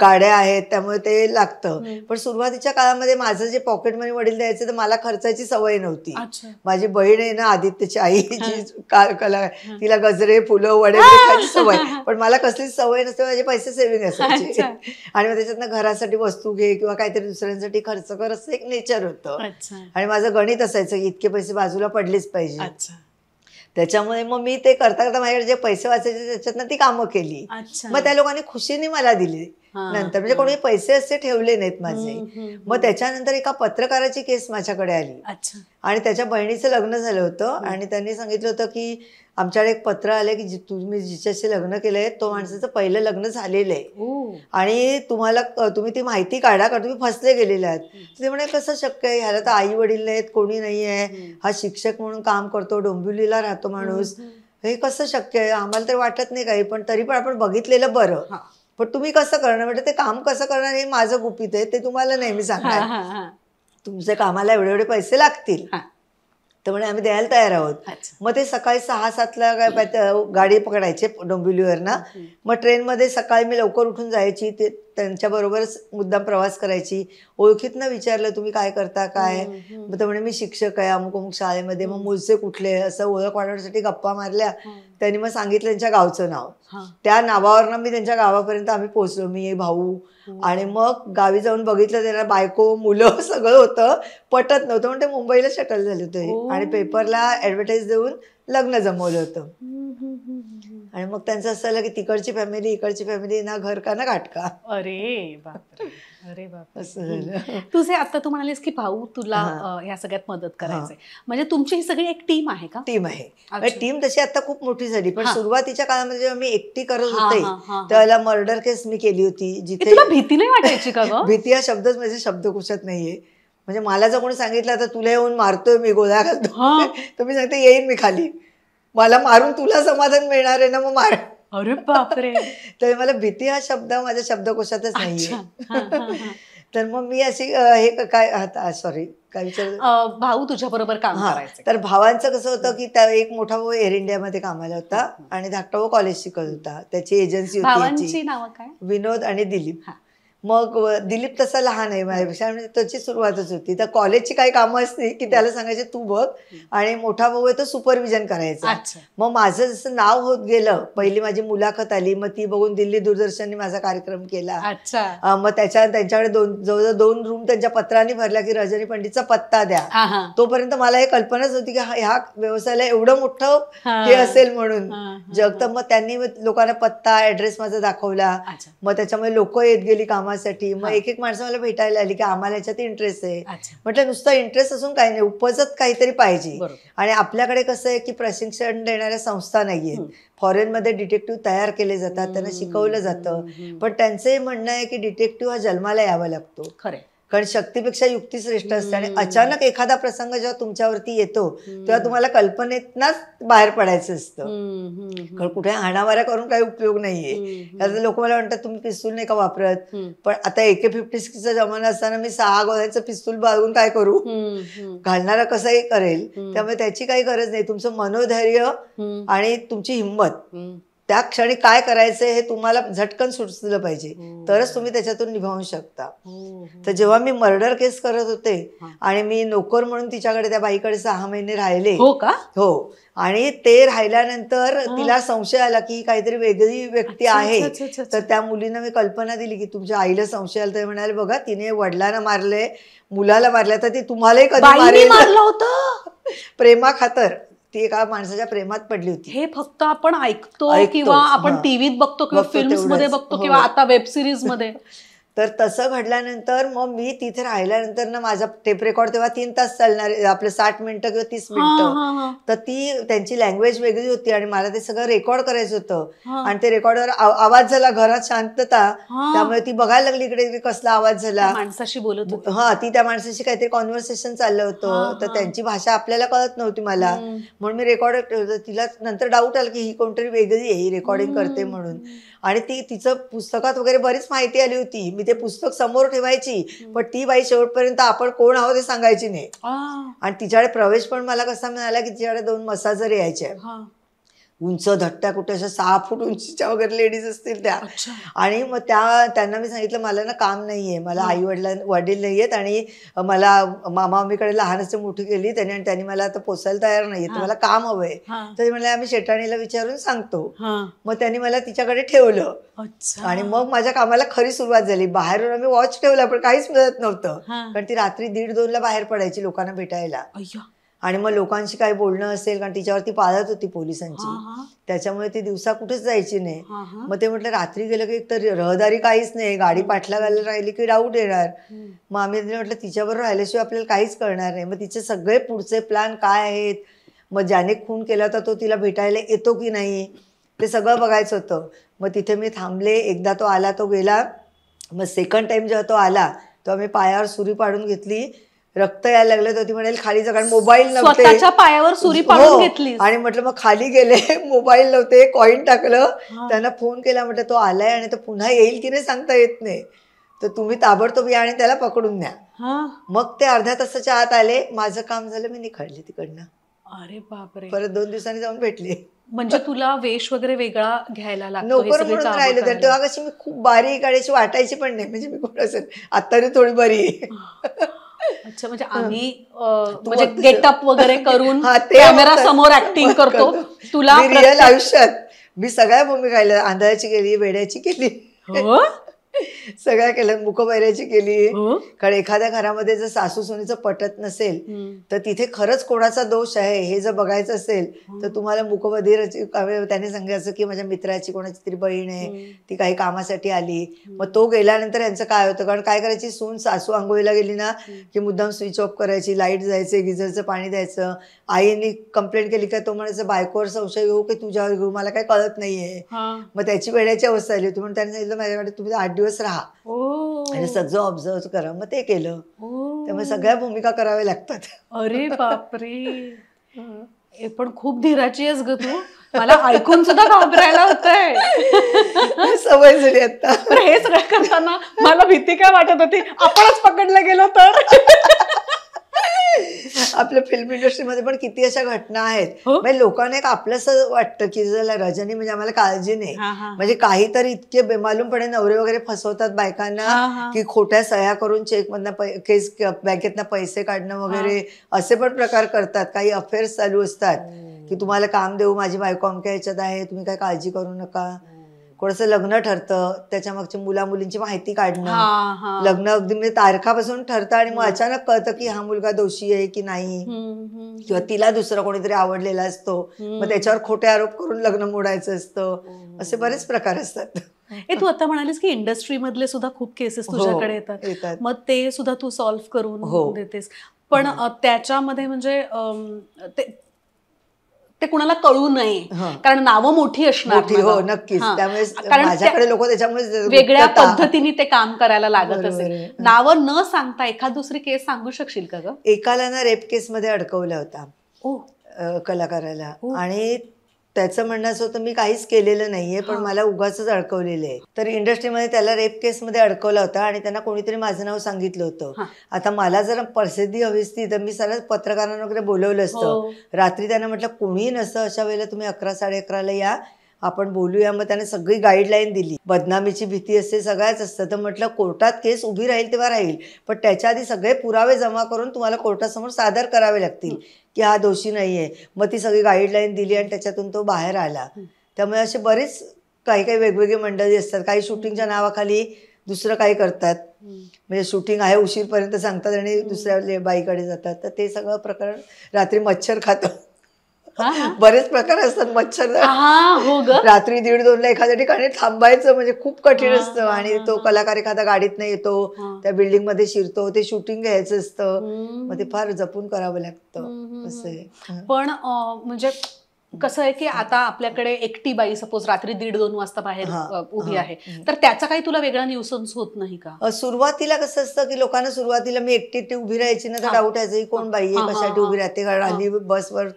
S2: गाड्या आहेत त्यामुळे ते लागतं. पण सुरुवातीच्या काळामध्ये माझं जे पॉकेट मनी वडील द्यायचे तर मला खर्चाची सवय नव्हती माझी बहीण आहे ना आदित्यची आई जी कला. तिला गजरे फुलं वडे सवय पण मला कसलीच सवय नसते माझे पैसे सेव्हिंग असायचे. आणि मग त्याच्यातनं घरासाठी वस्तू घे किंवा काहीतरी दुसऱ्यांसाठी खर्च कर असं एक नेचर होतं आणि माझं गणित असायचं की इतके पैसे बाजूला पडलेच पाहिजे
S1: अच्छा
S2: त्याच्यामुळे मग मी ते करता करता माझ्याकडे जे पैसे वाचायचे त्याच्यातनं ती कामं केली. मग त्या लोकांनी खुशीने मला दिली. नंतर. म्हणजे. कोणी पैसे असे ठेवले नाहीत माझे. मग त्याच्यानंतर एका पत्रकाराची केस माझ्याकडे आली.
S1: अच्छा.
S2: आणि त्याच्या बहिणीचं लग्न झालं होतं आणि त्यांनी सांगितलं होतं की आमच्याकडे एक पत्र आलं की तुम्ही जिच्याशी लग्न केलंय तो माणसाचं पहिलं लग्न झालेलं आहे. आणि तुम्हाला तुम्ही ती माहिती काढा कारण तुम्ही फसले गेलेले आहात. ते म्हणे कसं शक्य आहे? ह्याला तर आई वडील नाहीत कोणी नाही आहे. हा शिक्षक म्हणून काम करतो डोंबिवलीला राहतो माणूस. हे कसं शक्य आहे? आम्हाला तर वाटत नाही काही पण तरी पण आपण बघितलेलं बरं. पण तुम्ही कसं करणार म्हणजे ते काम कसं करणार हे माझं गुपित आहे ते तुम्हाला नेहमी सांगणार. तुमच्या कामाला एवढे एवढे पैसे लागतील. तर म्हणे आम्ही द्यायला तयार आहोत मग ते सकाळी सहा सातला काय गाडी पकडायचे डोंबिवलीवरनं. मग ट्रेनमध्ये सकाळी मी लवकर उठून जायची ते त्यांच्याबरोबरच मुद्दाम प्रवास करायची ओळखीतनं विचारलं तुम्ही काय करता काय. मग ते म्हणे मी शिक्षक आहे अमुक अमुक शाळेमध्ये मग मूळचे कुठले असं ओळख वाढवण्यासाठी गप्पा मारल्या. त्यांनी मग सांगितलं त्यांच्या गावचं नाव. त्या नावावरनं मी त्यांच्या गावापर्यंत आम्ही पोहोचलो मी भाऊ. आणि मग गावी जाऊन बघितलं त्यांना बायको मुलं सगळं होतं. पटत नव्हतं. म्हणून ते मुंबईला शटल झाले होते.
S1: ओ.
S2: आणि पेपरला ऍडव्हर्टाईज देऊन लग्न जमवलं होतं. आणि मग त्यांचं असं झालं की तिकडची फॅमिली इकडची फॅमिली ना घर का ना घाटका
S1: अरे बापरे. अरे बाप
S2: असं झालं.
S1: तुझे आता तू म्हणालीस की भाऊ तुला ह्या सगळ्यात मदत करायचंय. म्हणजे तुमची ही सगळी एक टीम आहे का?
S2: टीम आहे. टीम तशी आता खूप मोठी झाली पण. सुरुवातीच्या काळामध्ये जेव्हा मी एकटी करत होते. त्यावेळेला मर्डर केस मी केली होती जिथे
S1: भीती नाही वाटायची का
S2: भीती हा शब्दच माझ्या शब्दकोशात नाहीये. म्हणजे मला जर कोणी सांगितलं तर तुला येऊन मारतोय मी गोळ्या घालतो. तर मी सांगते येईन मी खाली. मला मारून तुला समाधान मिळणार आहे ना मग मार.
S1: अरे बापरे.
S2: तर मला भीती हा शब्द माझ्या शब्दकोशातच नाहीये.
S1: अच्छा हा, हा, हा.
S2: तर मग मी अशी हे काय सॉरी काय विचार
S1: भाऊ तुझ्या बरोबर काम
S2: हा. तर भावांचं कसं होतं की त्या एक मोठा भाऊ एअर इंडियामध्ये कामाला होता आणि धाकटा भाऊ कॉलेज शिकत होता. त्याची एजन्सी होती विनोद आणि दिलीप. मग दिलीप तसा लहान आहे माझ्यापेक्षा म्हणजे त्याची सुरुवातच होती. तर कॉलेजची काही कामं असली की त्याला सांगायचे तू बघ आणि मोठा भाऊ आहे तो सुपरविजन करायचा.
S1: अच्छा.
S2: मग माझं जसं नाव होत गेलं पहिली माझी मुलाखत आली मग ती बघून दिल्ली दूरदर्शनने माझा कार्यक्रम केला. मग त्याच्या त्यांच्याकडे दोन जवळजवळ दोन रूम त्यांच्या पत्रांनी भरल्या की रजनी पंडितचा पत्ता द्या. तोपर्यंत मला हे कल्पनाच होती की हा- ह्या व्यवसायाला एवढं मोठं
S1: हा.
S2: असेल म्हणून जग. तर मग त्यांनी लोकांना पत्ता ऍड्रेस माझा दाखवला. मग त्याच्यामुळे लोक येत गेली कामासाठी. मग. एक एक माणसं मला भेटायला आली की आम्हाला याच्यात इंटरेस्ट आहे. म्हटलं नुसतं इंटरेस्ट असून काही नाही उपजत काहीतरी पाहिजे. आणि आपल्याकडे कसं आहे की प्रशिक्षण देणाऱ्या संस्था नाहीयेत.
S1: हम्म.
S2: फॉरेनमध्ये डिटेक्टिव्ह तयार केले जातात त्यांना शिकवलं जातं. पण त्यांचं हे म्हणणं आहे की डिटेक्टिव्ह हा जन्माला यावा लागतो.
S1: खरे
S2: कारण शक्तीपेक्षा युक्ती श्रेष्ठ असते आणि. अचानक एखादा प्रसंग जेव्हा तुमच्यावरती येतो. तेव्हा तुम्हाला कल्पनेतनाच बाहेर पडायचं असतं. कारण कुठे हाणामाऱ्या करून काही उपयोग नाहीये. लोक मला म्हणतात तुम्ही पिस्तूल नाही का वापरत? पण आता एके फिफ्टी सिक्सचा जमाना असताना मी सहा गोळ्यांचं पिस्तूल बाळगून काय करू? घालणारा कसंही करेल. त्यामुळे त्याची काही गरज नाही. तुमचं मनोधैर्य आणि तुमची हिंमत. त्या क्षणी काय करायचंय हे तुम्हाला झटकन सुचलं पाहिजे.
S1: हो.
S2: तरच तुम्ही त्याच्यातून निभावू शकता. तर जेव्हा मी मर्डर केस करत होते
S1: हा.
S2: आणि मी नोकर म्हणून तिच्याकडे त्या बाईकडे सहा महिने राहिले.
S1: हो का?
S2: हो. आणि ते राहिल्यानंतर
S1: हा.
S2: तिला संशय आला की ही काहीतरी वेगळी व्यक्ती आहे. तर त्या मुलीनं मी कल्पना दिली की तुमच्या आईला संशय आला तर म्हणाले बघा तिने वडिलांना मारले मुलाला मारले तर ती तुम्हालाही कधी मारलं?
S1: होतं?
S2: प्रेमा खातर ती एका माणसाच्या प्रेमात पडली होती
S1: हे फक्त आपण ऐकतो किंवा आपण. टीव्हीत बघतो किंवा
S2: फिल्म्समध्ये.
S1: बघतो
S2: हो.
S1: किंवा आता वेब सिरीजमध्ये
S2: तर तसं घडल्यानंतर मग मी तिथे राहिल्यानंतर ना माझा टेप रेकॉर्ड तेव्हा तीन तास चालणार आपलं साठ मिनिटं किंवा तीस मिनिटं. तर ती त्यांची लँग्वेज वेगळी होती आणि मला ते सगळं रेकॉर्ड करायचं होतं. आणि ते रेकॉर्डवर आवाज झाला घरात शांतता. त्यामुळे ती बघायला लागली इकडे कसला आवाज झाला
S1: माणसाशी बोलत होती
S2: हा ती त्या माणसाशी काहीतरी कॉन्व्हर्सेशन चाललं होतं तर. त्यांची भाषा आपल्याला कळत नव्हती मला. म्हणून मी रेकॉर्ड तिला नंतर डाऊट आला की ही कोणतरी वेगळी आहे ही रेकॉर्डिंग करते म्हणून आणि ती तिचं पुस्तकात वगैरे बरीच माहिती आली होती. मी ते पुस्तक समोर ठेवायची. पण ती बाई शेवटपर्यंत आपण कोण आहोत हे सांगायची नाही. आणि तिच्याकडे प्रवेश पण मला कसा मिळाला की तिच्याकडे दोन मसाजर यायच्या
S1: हा.
S2: उंच धट्ट्या कुठे अशा सहा फूट उंचीच्या वगैरे लेडीज असतील त्या. आणि मग त्या त्यांना मी सांगितलं मला ना काम नाहीये. मला आई वडिलां वडील नाहीयेत आणि मला मामा मामीकडे लहानच मोठी केली त्यांनी आणि त्यांनी मला आता पोसायला तयार नाहीये. मला काम हवंय. तर ते म्हणले आम्ही शेटाणीला विचारून सांगतो. मग त्यांनी मला तिच्याकडे ठेवलं. आणि मग माझ्या कामाला खरी सुरुवात झाली. बाहेरून आम्ही वॉच ठेवला पण काहीच मिळत नव्हतं. कारण ती रात्री दीड दोनला बाहेर पडायची लोकांना भेटायला. आणि मग लोकांशी काही बोलणं असेल कारण तिच्यावरती पाळत होती पोलिसांची. त्याच्यामुळे ती दिवसा कुठेच जायची नाही. मग ते म्हटलं रात्री गेलं की तर रहदारी काहीच नाही. गाडी पाठलागायला राहिली की डाऊट येणार. मग आम्ही म्हटलं तिच्याबरोबर राहिल्याशिवाय आपल्याला काहीच कळणार नाही. मग तिचे सगळे पुढचे प्लॅन काय आहेत? मग ज्याने खून केला होता तो तिला भेटायला येतो की नाही? ते सगळं बघायचं होतं. मग तिथे मी थांबले. एकदा तो आला तो गेला. मग सेकंड टाइम जेव्हा तो आला तेव्हा मी पायावर सुरी पाडून घेतली. रक्त यायला लागलं तर ती म्हणेल खाली जा कारण मोबाईल नव्हते.
S1: पायावर सुरी
S2: हो.
S1: पाडून घेतली
S2: आणि म्हटलं मग खाली गेले मोबाईल नव्हते कॉईन टाकलं. त्यांना फोन केला म्हटलं तो आलाय आणि तो पुन्हा येईल की नाही सांगता येत नाही. तर तुम्ही ताबडतोब या आणि त्याला पकडून
S1: हा.
S2: मग ते अर्ध्या तासाच्या आत आले. माझं काम झालं मी निखडले तिकडनं.
S1: अरे बापरे.
S2: परत दोन दिवसांनी जाऊन भेटले.
S1: म्हणजे तुला वेश वगैरे वेगळा घ्यायला लागतो
S2: म्हणून राहिले तर. तेव्हा कशी मी खूप बारीक आणि अशी वाटायची पण नाही. म्हणजे मी कोण असेल आता थोडी बरी.
S1: अच्छा म्हणजे आम्ही म्हणजे गेटअप वगैरे करून
S2: हा,
S1: कॅमेरा. समोर ऍक्टिंग करतो तुला
S2: रिअल आयुष्यात मी सगळ्या भूमिका आंधळ्याची केली वेड्याची केली
S1: हो?
S2: सगळ्या केल्या मुकबैऱ्याची केली.
S1: हो?
S2: कारण एखाद्या घरामध्ये जर सासू सुनीचं पटत नसेल. तर तिथे खरंच कोणाचा दोष आहे हे जर बघायचं असेल तर तुम्हाला मुकबधीराची त्याने सांगायचं की माझ्या मित्राची कोणाची तरी बहीण आहे. ती काही कामासाठी आली. मग तो गेल्यानंतर यांचं काय होतं? कारण काय करायची? सून सासू आंघोळीला गेली ना की मुद्दाम स्विच ऑफ करायची लाइट जायचे गिझरचं पाणी द्यायचं आईने कंप्लेंट केली का तो म्हणायचं बायकोवर संशय घेऊ की तुझ्यावर घेऊ? मला काही कळत नाहीये. मग त्याची वेळेची अवस्था आली होती. म्हणून त्याने सांगितलं माझ्याकडे तुम्ही आठ दिवस राहा. आणि सगळं ऑब्झर्व करा. मग ते केलं. त्यामुळे सगळ्या भूमिका कराव्या लागतात.
S1: अरे बापरे. हे पण खूप धीराची आहेस ग तू. मला ऐकून सुद्धा घाबरायला होतंय.
S2: सवय झाली आता.
S1: हे सगळं करताना मला भीती काय वाटत होती? आपणच पकडलं गेलो तर.
S2: आपल्या फिल्म इंडस्ट्रीमध्ये पण किती अशा घटना आहेत.
S1: हो?
S2: म्हणजे लोकांना एक आपलंसं वाटतं की जरा रजनी म्हणजे आम्हाला काळजी नाही.
S1: हा, हा.
S2: म्हणजे काहीतरी इतके बेमालूमपणे नवरे वगैरे फसवतात
S1: हा,
S2: बायकांना
S1: हा.
S2: की खोट्या सह्या करून चेक मधनं केस बँकेतनं पैसे काढणं वगैरे असे पण प्रकार करतात. काही अफेअर्स चालू असतात. की तुम्हाला काम देऊ माझी बायको अमक्या ह्याच्यात आहे तुम्ही काय काळजी करू नका. कोणाचं लग्न ठरतं त्याच्या मागची मुला मुलींची माहिती काढणं.
S1: हा, हा.
S2: लग्न अगदी म्हणजे तारखापासून ठरतं आणि मग अचानक कळतं की हा मुलगा दोषी आहे की नाही. किंवा तिला दुसरा कोणीतरी आवडलेला असतो. मग त्याच्यावर खोटे आरोप करून लग्न मोडायचं असतं. असे बरेच प्रकार असतात.
S1: ए तू आता म्हणालीस की इंडस्ट्री मधले सुद्धा खूप केसेस
S2: हो,
S1: तुझ्याकडे येतात.
S2: येतात.
S1: मग ते सुद्धा तू सॉल्व्ह करून
S2: हो.
S1: देतेस. पण त्याच्यामध्ये म्हणजे ते कुणाला कळू नये. कारण नावं मोठी असणार
S2: हो. नक्कीच. त्यामुळे
S1: कारण
S2: माझ्याकडे लोक त्याच्यामुळे
S1: त्या वेगळ्या पद्धतीने ते काम करायला लागत असेल. नावं न सांगता एखाद दुसरी केस सांगू शकशील का ग
S2: एकाला ना रेप केस मध्ये अडकवला होता कलाकाराला. आणि त्याचं म्हणणं असं होतं मी काहीच केलेलं नाहीये पण. मला उगाच अडकवलेलं आहे तर इंडस्ट्रीमध्ये त्याला रेप केसमध्ये अडकवला होता आणि त्यांना कोणीतरी माझं नाव सांगितलं होतं. आता मला जर प्रसिद्धी हवी असती तर मी सरळ पत्रकारांना वगैरे बोलवलं असतं
S1: हो.
S2: रात्री त्यांना म्हटलं कोणीही नसतं अशा वेळेला तुम्ही अकरा साडे अकराला या आपण बोलूया. मग त्याने सगळी गाईडलाईन दिली. बदनामीची भीती असते सगळ्याच असतं. तर म्हटलं कोर्टात केस उभी राहील तेव्हा राहील. पण त्याच्या आधी सगळे पुरावे जमा करून तुम्हाला कोर्टासमोर सादर करावे लागतील की हा दोषी नाहीये. मग ती सगळी गाईडलाईन दिली आणि त्याच्यातून तो बाहेर आला. त्यामुळे असे बरेच काही काही वेगवेगळी मंडळी असतात. काही शूटिंगच्या नावाखाली दुसरं काही करतात. म्हणजे शूटिंग आहे उशीरपर्यंत सांगतात आणि दुसऱ्या बाईकडे जातात. तर ते सगळं प्रकरण रात्री मच्छर खातं. बरेच प्रकार असतात मच्छर
S1: हा
S2: रात्री दीड दोनला एखाद्या ठिकाणी थांबायचं म्हणजे खूप कठीण असतं आणि तो. कलाकार एखादा गाडीत नाही येतो. त्या बिल्डिंगमध्ये शिरतो ते शूटिंग घ्यायचं असतं. मग ते फार जपून करावं लागतं असं.
S1: पण म्हणजे कसं आहे की आता आपल्याकडे एकटी बाई सपोज रात्री दीड दोन वाजता बाहेर उभी. आहे तर त्याचा काही तुला वेगळा न्यूसन्स होत नाही का
S2: सुरुवातीला कसं असतं की लोकांना सुरुवातीला मी एकटी एकटी उभी राहायची ना तर. डाऊट यायचं कोण बाई आहे कशासाठी. उभी राहते कारण हल्ली बसवर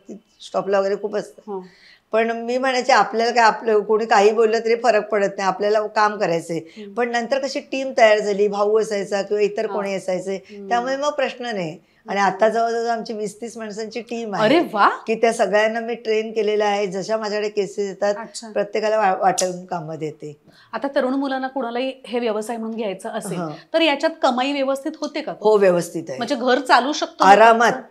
S2: स्टॉपला वगैरे खूप असतं. पण मी म्हणायचे आपल्याला काय आपलं कोणी काही बोललं तरी फरक पडत नाही आपल्याला काम करायचंय. पण नंतर कशी टीम तयार झाली भाऊ असायचा किंवा इतर. कोणी असायचे. त्यामुळे मग प्रश्न नाही आणि आता जवळजवळ आमची वीस तीस माणसांची टीम
S1: अरे
S2: आहे
S1: वा.
S2: की त्या सगळ्यांना मी ट्रेन केलेलं आहे. जशा माझ्याकडे केसेस येतात प्रत्येकाला वा- वाटून कामात येते
S1: आता तरुण मुलांना कुणालाही हे व्यवसाय म्हणून घ्यायचं असेल. तर याच्यात कमाई व्यवस्थित होते का?
S2: हो व्यवस्थित आहे.
S1: म्हणजे घर चालू शकतो?
S2: आरामात.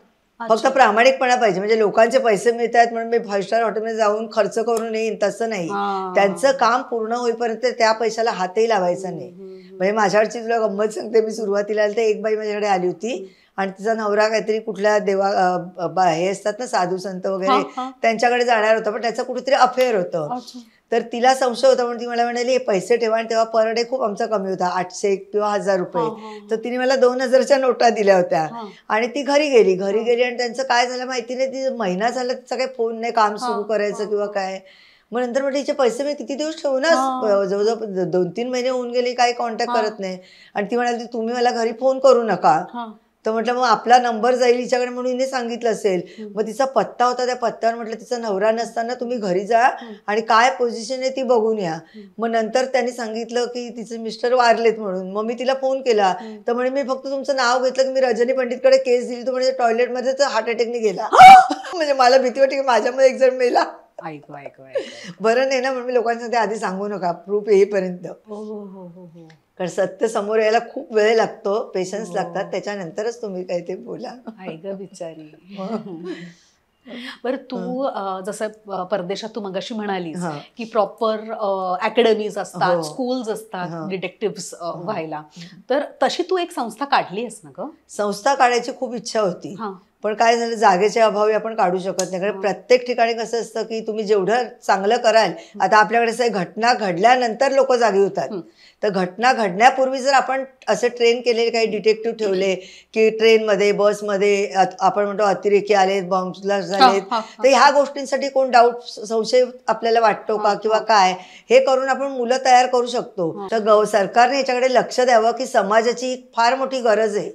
S2: फक्त प्रामाणिकपणा पाहिजे. म्हणजे लोकांचे पैसे मिळत आहेत म्हणून मी फाईव्ह स्टार हॉटेलमध्ये जाऊन खर्च करून येईन तसं नाही. त्यांचं काम पूर्ण होईपर्यंत त्या पैशाला हातही लावायचा नाही. म्हणजे माझ्याकडची तुला गंमत सांगते मी सुरुवातीला आले तर एक बाई माझ्याकडे आली होती. आणि तिचा नवरा काहीतरी कुठल्या देवा बा- हे असतात ना साधू संत वगैरे. त्यांच्याकडे जाणार होता पण त्याचं कुठेतरी अफेअर होतं. तर तिला संशय होता म्हणून ती मला म्हणाली "हे पैसे ठेवा आणि तेव्हा पर डे खूप आमचा कमी होता आठशे किंवा हजार रुपये
S1: हा, हा.
S2: तर तिने मला दोन हजारच्या नोटा दिल्या होत्या. आणि ती घरी गेली घरी. गेली आणि त्यांचं काय झालं माहिती नाही ती महिना झाला तिचा काही फोन नाही काम सुरू करायचं किंवा. काय मग नंतर म्हटलं हिचे पैसे मी किती दिवस ठेवू ना
S1: हा.
S2: जवळजवळ दोन तीन महिने होऊन गेले काही कॉन्टॅक्ट. करत नाही आणि ती म्हणाली तुम्ही मला घरी फोन करू नका. तर म्हटलं मग आपला नंबर जाईल हिच्याकडे म्हणून हिने सांगितलं असेल. मग तिचा पत्ता होता त्या पत्त्यावर म्हटलं तिचा नवरा नसताना तुम्ही घरी जा. आणि काय पोझिशन आहे ती बघून या. मग नंतर त्यांनी सांगितलं की तिचे मिस्टर वारलेत म्हणून. मग मी तिला फोन केला. तर म्हणे मी फक्त तुमचं नाव घेतलं की मी रजनी पंडितकडे केस दिली. तो म्हणजे टॉयलेटमध्ये तर हार्ट अटॅकने गेला. म्हणजे मला भीती वाटते की माझ्यामध्ये एक जण मेला.
S1: ऐकू ऐकू
S2: बरं नाही ना म्हणून मी लोकांना सांगते आधी सांगू नका. प्रूफ येईपर्यंत.
S1: हो हो हो.
S2: कारण सत्य समोर यायला खूप वेळ लागतो पेशन्स
S1: हो.
S2: लागतात. त्याच्यानंतरच तुम्ही काही ते बोला
S1: ग बिचारी. बरं तू जसं परदेशात तू मगाशी म्हणालीस
S2: हा.
S1: की प्रॉपर अकॅडमीज असतात
S2: हो.
S1: स्कूल्स
S2: हा.
S1: असतात डिटेक्टिव्ह व्हायला. तर तशी तू एक संस्था काढली आहेस ना ग?
S2: संस्था काढायची खूप इच्छा होती.
S1: हा.
S2: पण काय झालं जागेच्या अभावी आपण काढू शकत नाही. कारण
S1: हा.
S2: प्रत्येक ठिकाणी कसं असतं की तुम्ही जेवढं चांगलं कराल आता आपल्याकडे घटना घडल्यानंतर लोक जागी होतात.
S1: हं.
S2: तर घटना घडण्यापूर्वी जर आपण असे ट्रेन केलेले काही डिटेक्टिव्ह ठेवले की ट्रेनमध्ये बसमध्ये आपण म्हणतो अतिरेकी आलेत बॉम्बला झालेत तर ह्या गोष्टींसाठी कोण डाऊट संशय आपल्याला वाटतो का किंवा. काय हे करून आपण मुलं तयार करू शकतो. तर गव सरकारने याच्याकडे लक्ष द्यावं की समाजाची फार मोठी गरज आहे.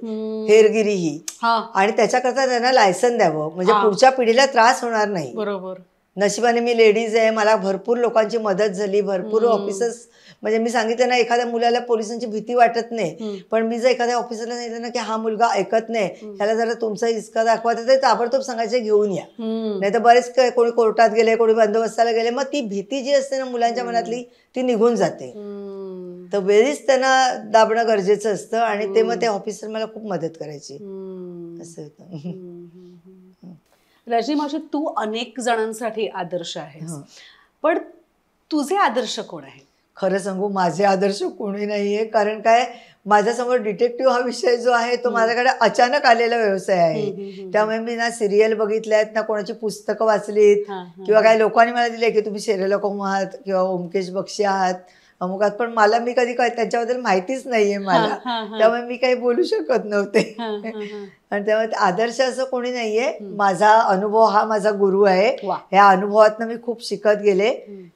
S2: हेरगिरी ही आणि त्याच्याकरता त्यांना लायसन द्यावं म्हणजे. पुढच्या पिढीला त्रास होणार नाही
S1: बरोबर
S2: नशिबाने मी लेडीज आहे मला भरपूर लोकांची मदत झाली भरपूर. ऑफिसर्स म्हणजे मी सांगितलं ना एखाद्या मुलाला पोलिसांची भीती वाटत नाही. पण मी जर एखाद्या ऑफिसरला सांगितलं ना की हा मुलगा ऐकत नाही
S1: हम्म.
S2: त्याला जरा तुमचा इस्का दाखवा तर ते ताबडतोब सांगायचे घेऊन या. नाही तर बरेच कोणी कोर्टात गेले कोणी बंदोबस्ताला गेले मग ती भीती जी असते ना मुलांच्या मनातली ती निघून जाते. तर वेळीच त्यांना दाबणं गरजेचं असतं आणि ते मग ते ऑफिसर मला खूप मदत करायची. असं होतं
S1: रजनी मावशी तू अनेक जणांसाठी आदर्श आहेस
S2: हो.
S1: पण तुझे आदर्श कोण आहे
S2: खरं सांगू माझे आदर्श कोणी नाहीये. कारण काय माझ्यासमोर डिटेक्टिव्ह हा विषय जो आहे तो माझ्याकडे अचानक आलेला व्यवसाय आहे. त्यामुळे मी ना सिरियल बघितल्यात ना कोणाची पुस्तकं वाचलीत. किंवा काही लोकांनी मला दिले की तुम्ही शेरेला कोम आहात किंवा ओमकेश बक्षी आहात. अमुकात पण मला मी कधी काय त्यांच्याबद्दल माहितीच नाहीये मला. त्यामुळे मी काही बोलू शकत नव्हते. आणि त्यामुळे आदर्श असं कोणी नाहीये माझा अनुभव हा माझा गुरु आहे. ह्या अनुभवातनं मी खूप शिकत गेले.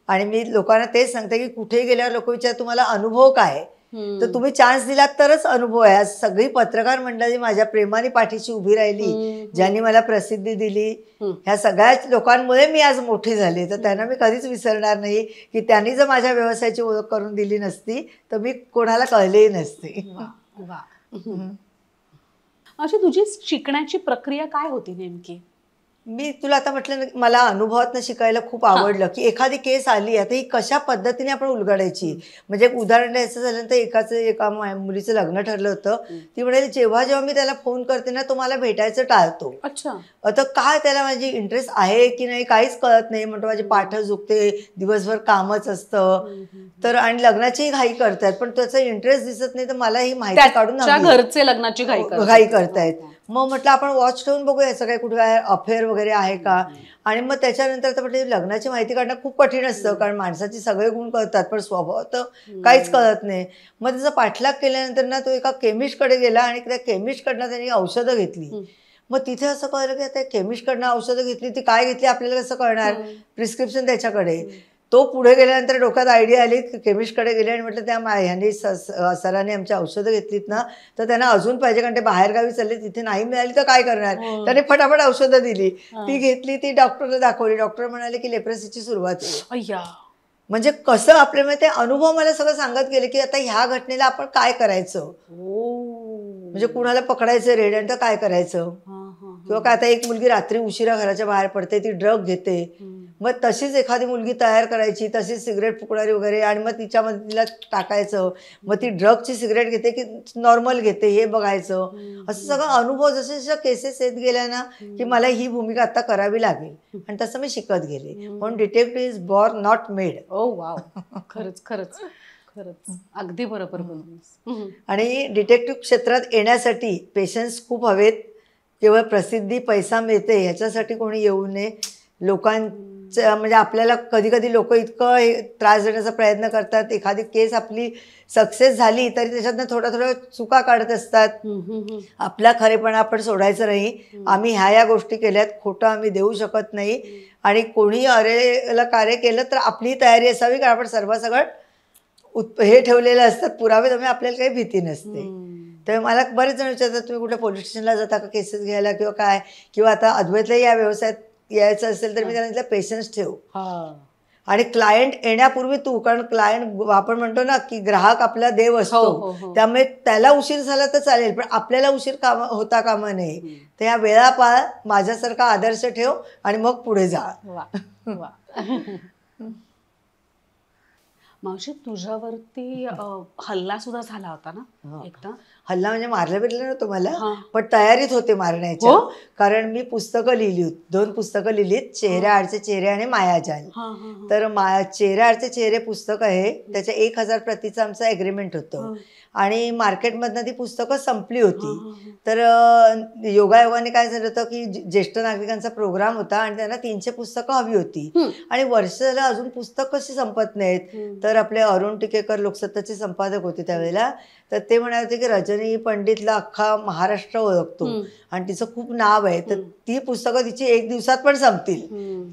S2: आणि मी लोकांना तेच सांगते की कुठे गेल्यावर लोक विचार तुम्हाला अनुभव काय. तर तुम्ही चान्स दिलात तरच अनुभव आहे. आज सगळी पत्रकार मंडळी माझ्या प्रेमाने पाठीशी उभी राहिली. ज्यांनी मला प्रसिद्धी दिली. ह्या सगळ्याच लोकांमुळे मी आज मोठी झाली. तर त्यांना मी कधीच विसरणार नाही की त्यांनी जर माझ्या व्यवसायाची ओळख करून दिली नसती तर मी कोणाला कळलेही नसते.
S1: अशी तुझी शिकण्याची प्रक्रिया काय होती नेमकी?
S2: मी तुला आता म्हटलं मला अनुभवातनं शिकायला खूप आवडलं की एखादी केस आली आता ही कशा पद्धतीने आपण उलगडायची? म्हणजे एक उदाहरण द्यायचं झालं तर एकाचं एका मुलीचं लग्न ठरलं होतं. ती म्हणाली जेव्हा जेव्हा मी त्याला फोन करते ना तो मला भेटायचं टाळतो.
S1: अच्छा.
S2: आता काय त्याला माझी इंटरेस्ट आहे की नाही काहीच कळत नाही. म्हणतो माझी पाठ झुकते दिवसभर कामच असतं. तर आणि लग्नाचीही घाई करतायत पण त्याचा इंटरेस्ट दिसत नाही तर मला ही माहिती काढून.
S1: घरचे लग्नाची घाई करतात.
S2: घाई करतायत. मग म्हटलं आपण वॉच ठेवून बघूया याचं काही कुठे काय अफेअर वगैरे आहे का? आणि मग त्याच्यानंतर तर म्हटलं लग्नाची माहिती काढणं खूप कठीण असतं कारण माणसाचे सगळे गुण कळतात पण स्वभाव तर काहीच कळत नाही. मग त्याचा पाठलाग केल्यानंतर ना तो एका केमिस्टकडे गेला आणि त्या केमिस्टकडनं त्यांनी औषधं घेतली. मग तिथे असं कळलं की आता केमिस्टकडनं औषधं घेतली ती काय घेतली आपल्याला कसं कळणार? प्रिस्क्रिप्शन त्याच्याकडे. तो पुढे गेल्यानंतर डोक्यात आयडिया आली की केमिस्टकडे गेले आणि म्हटलं त्या मा- ह्यांनी स- सरांनी आमची औषधं घेतलीत ना तर त्यांना अजून पाहिजे कारण ते बाहेरगावी चालले तिथे नाही मिळाली तर काय करणार?
S1: हो.
S2: त्याने फटाफट औषधं दिली.
S1: हा.
S2: ती घेतली ती डॉक्टरला दाखवली. डॉक्टर म्हणाले की लेप्रसीची सुरुवात म्हणजे कसं आपल्यामध्ये ते अनुभव मला सगळं सांगत गेले की आता ह्या घटनेला आपण काय करायचं?
S1: ओ
S2: म्हणजे कुणाला पकडायचं रेड आणि तर काय करायचं?
S1: हा, हा, हा.
S2: किंवा काय आता एक मुलगी रात्री उशिरा घराच्या बाहेर पडते ती ड्रग घेते. मग तशीच एखादी मुलगी तयार करायची तशीच सिगरेट फुकणारी वगैरे आणि मग तिच्यामध्ये तिला टाकायचं. मग ती ड्रगची सिगरेट घेते की नॉर्मल घेते हे बघायचं. असं सगळं अनुभव जसे जसं केसेस येत गेल्या ना की मला ही भूमिका आता करावी लागेल. आणि तसं मी शिकत गेले. म्हणून detective is born not made
S1: oh wow खरंच खरंच. खरंच. अगदी बरोबर.
S2: आणि डिटेक्टिव्ह क्षेत्रात येण्यासाठी पेशन्स खूप हवेत. केवळ प्रसिद्धी पैसा मिळते ह्याच्यासाठी कोणी येऊ नये. लोकांचं म्हणजे आपल्याला कधी कधी लोक इतकं त्रास देण्याचा प्रयत्न करतात. एखादी केस आपली सक्सेस झाली तरी त्याच्यातनं थोड्या थोड्या चुका काढत असतात. आपला खरेपणा आपण सोडायचं नाही. आम्ही ह्या या गोष्टी केल्यात. खोटं आम्ही देऊ शकत नाही. आणि कोणी अरेला कार्य केलं तर आपली तयारी असावी कारण आपण सर्वसकट उत हे ठेवलेलं असतात. पुरावे त्यामुळे आपल्याला काही भीती नसते. तर मला बरेच जण विचारतात तुम्ही कुठल्या पोलीस स्टेशनला जाता का? केसेस घ्यायला किंवा काय? किंवा आता अद्वैतलाही या व्यवसायात यायचं असेल तर मी त्यांना पेशन्स ठेव
S1: हा.
S2: आणि क्लायंट येण्यापूर्वी तू कारण क्लायंट आपण म्हणतो ना की ग्राहक आपला देव
S1: हो, हो,
S2: असतो
S1: हो.
S2: त्यामुळे त्याला उशीर झाला तर चालेल पण आपल्याला उशीर कामा होता कामा नये. तर या वेळा पाळ माझ्यासारखा आदर्श ठेव आणि मग पुढे जा
S1: मावशी तुझ्यावरती हल्ला सुद्धा झाला होता ना
S2: हा.
S1: एकदा
S2: हल्ला म्हणजे मारलं भेटलं नव्हतं मला
S1: हा.
S2: पण तयारीत होते मारण्याच्या
S1: हो?
S2: कारण मी पुस्तकं लिहिली होती दोन पुस्तकं लिहिलीत चेहऱ्याआडचे चेहरे आणि मायाजाल. तर मा चेहऱ्याआडचे चेहरे पुस्तक आहे त्याच्या एक हजार प्रतीचं आमचं ॲग्रीमेंट होतं. आणि मार्केटमधनं ती पुस्तकं संपली होती. तर योगायोगाने काय झालं होतं की ज्येष्ठ नागरिकांचा प्रोग्राम होता आणि त्यांना तीनशे पुस्तकं हवी होती. आणि वर्ष झालं अजून पुस्तक कशी संपत नाहीत. तर आपले अरुण टिकेकर लोकसत्ताचे संपादक होते त्यावेळेला तर ते म्हणाले होते की रजनी पंडितला अख्खा महाराष्ट्र ओळखतो. आणि तिचं खूप नाव आहे तर. ती पुस्तकं तिची एक दिवसात पण संपतील.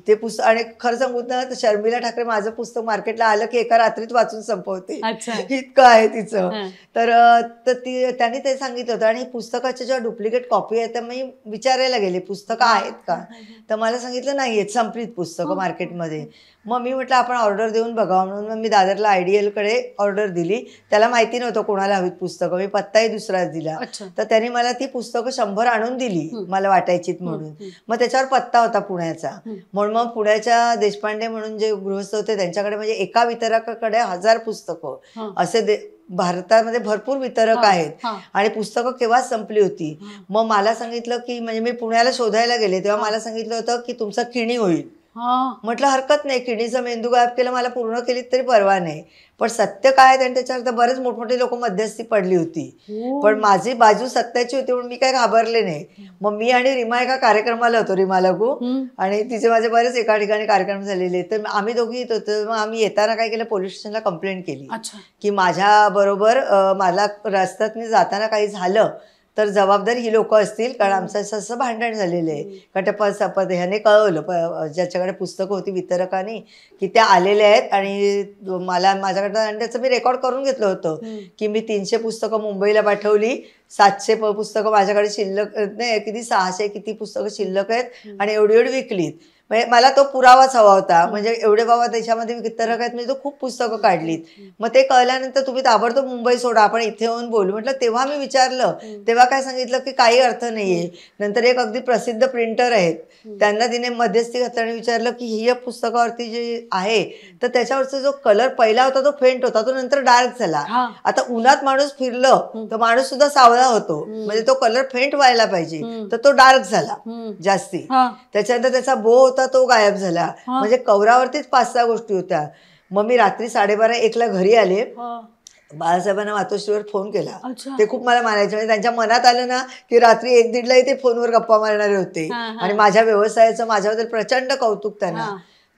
S2: ते पुस्तक आणि खरं सांगू ना तर शर्मिला ठाकरे माझं पुस्तक मार्केटला आलं की एका रात्रीत वाचून संपवते इतकं आहे तिचं. तर तर ती त्यांनी ते सांगितलं होतं आणि पुस्तकाच्या ज्या डुप्लिकेट कॉपी आहेत त्या मी विचारायला गेले पुस्तकं आहेत का? तर मला सांगितलं नाही आहेत संपलीत पुस्तकं मार्केटमध्ये. मग मी म्हटलं आपण ऑर्डर देऊन बघावं. म्हणून मग मी दादरला आयकडे ऑर्डर दिली. त्याला माहिती नव्हतं कोणाला हवीत पुस्तकं. मी पत्ताही दुसराच दिला. तर त्यांनी मला ती पुस्तकं शंभर आणून दिली
S1: हं.
S2: मला वाटायचीत म्हणून. मग त्याच्यावर पत्ता होता पुण्याचा.
S1: हं.
S2: म्हणून मग पुण्याच्या देशपांडे म्हणून जे गृहस्थ होते त्यांच्याकडे म्हणजे एका वितरकाकडे हजार पुस्तकं.
S1: हा.
S2: असे भारतामध्ये भरपूर वितरक. आहेत. आणि पुस्तकं केव्हा संपली होती. मग मला सांगितलं की म्हणजे मी पुण्याला शोधायला गेले तेव्हा मला सांगितलं होतं की तुमचा किणी होईल. म्हटलं हरकत नाही किडनीचा मेंदू गायब केला मला पूर्ण केली तरी परवा नाही. पण सत्य काय आहे आणि त्याच्यावर तर बरेच मोठमोठे लोक मध्यस्थी पडली होती.
S1: हो.
S2: पण माझी बाजू सत्याची होती म्हणून मी काय घाबरले नाही. मग मी आणि रिमा एका कार्यक्रमाला होतो रिमा लागू.
S1: हम्म.
S2: आणि तिचे माझे बरेच एका ठिकाणी कार्यक्रम झालेले तर आम्ही दोघी येत होतो मग आम्ही येताना काय केलं पोलीस स्टेशनला कंप्लेंट केली. की माझ्या बरोबर मला रस्त्यात जाताना काही झालं तर जबाबदार ही लोक असतील कारण आमचं असं असं भांडण झालेलं आहे. कारण त्या पद पद ह्याने कळवलं. प ज्याच्याकडे पुस्तकं होती वितरकाने की त्या आलेल्या आहेत आणि मला माझ्याकडनं आणि त्याचं मी रेकॉर्ड करून घेतलं होतं. की मी तीनशे पुस्तकं मुंबईला पाठवली सातशे प पुस्तकं माझ्याकडे शिल्लक नाही किती सहाशे किती पुस्तकं शिल्लक आहेत आणि एवढी एवढी विकलीत. म्हणजे मला तो पुरावाच हवा होता. म्हणजे एवढे बाबा देशामध्ये वितरक आहेत म्हणजे तो खूप पुस्तकं काढलीत. मग ते कळल्यानंतर तुम्ही ताबडतोब मुंबई सोडा आपण इथे येऊन बोलू. म्हटलं तेव्हा मी विचारलं. तेव्हा काय सांगितलं की काही अर्थ नाहीये. नंतर एक अगदी प्रसिद्ध प्रिंटर आहेत. त्यांना तिने मध्यस्थी घातलं आणि विचारलं की ही या पुस्तकावरती जे आहे तर त्याच्यावरचा जो कलर पहिला होता तो फेंट होता. तो नंतर डार्क झाला. आता उन्हात माणूस फिरलं तर माणूस सुद्धा सावळा होतो. म्हणजे तो कलर फेंट व्हायला पाहिजे तर तो डार्क झाला. जास्ती. त्याच्यानंतर त्याचा बो होता तो गायब झाला. म्हणजे कवरावरतीच पाच सहा गोष्टी होत्या. मग मी रात्री साडेबारा एकला घरी आले. बाळासाहेबांना मातोश्रीवर फोन केला. ते खूप मला मानायचे म्हणजे त्यांच्या मनात आलं ना की रात्री एक दीडलाही ते फोनवर गप्पा मारणारे होते. आणि माझ्या व्यवसायाचं माझ्याबद्दल प्रचंड कौतुक त्यांना.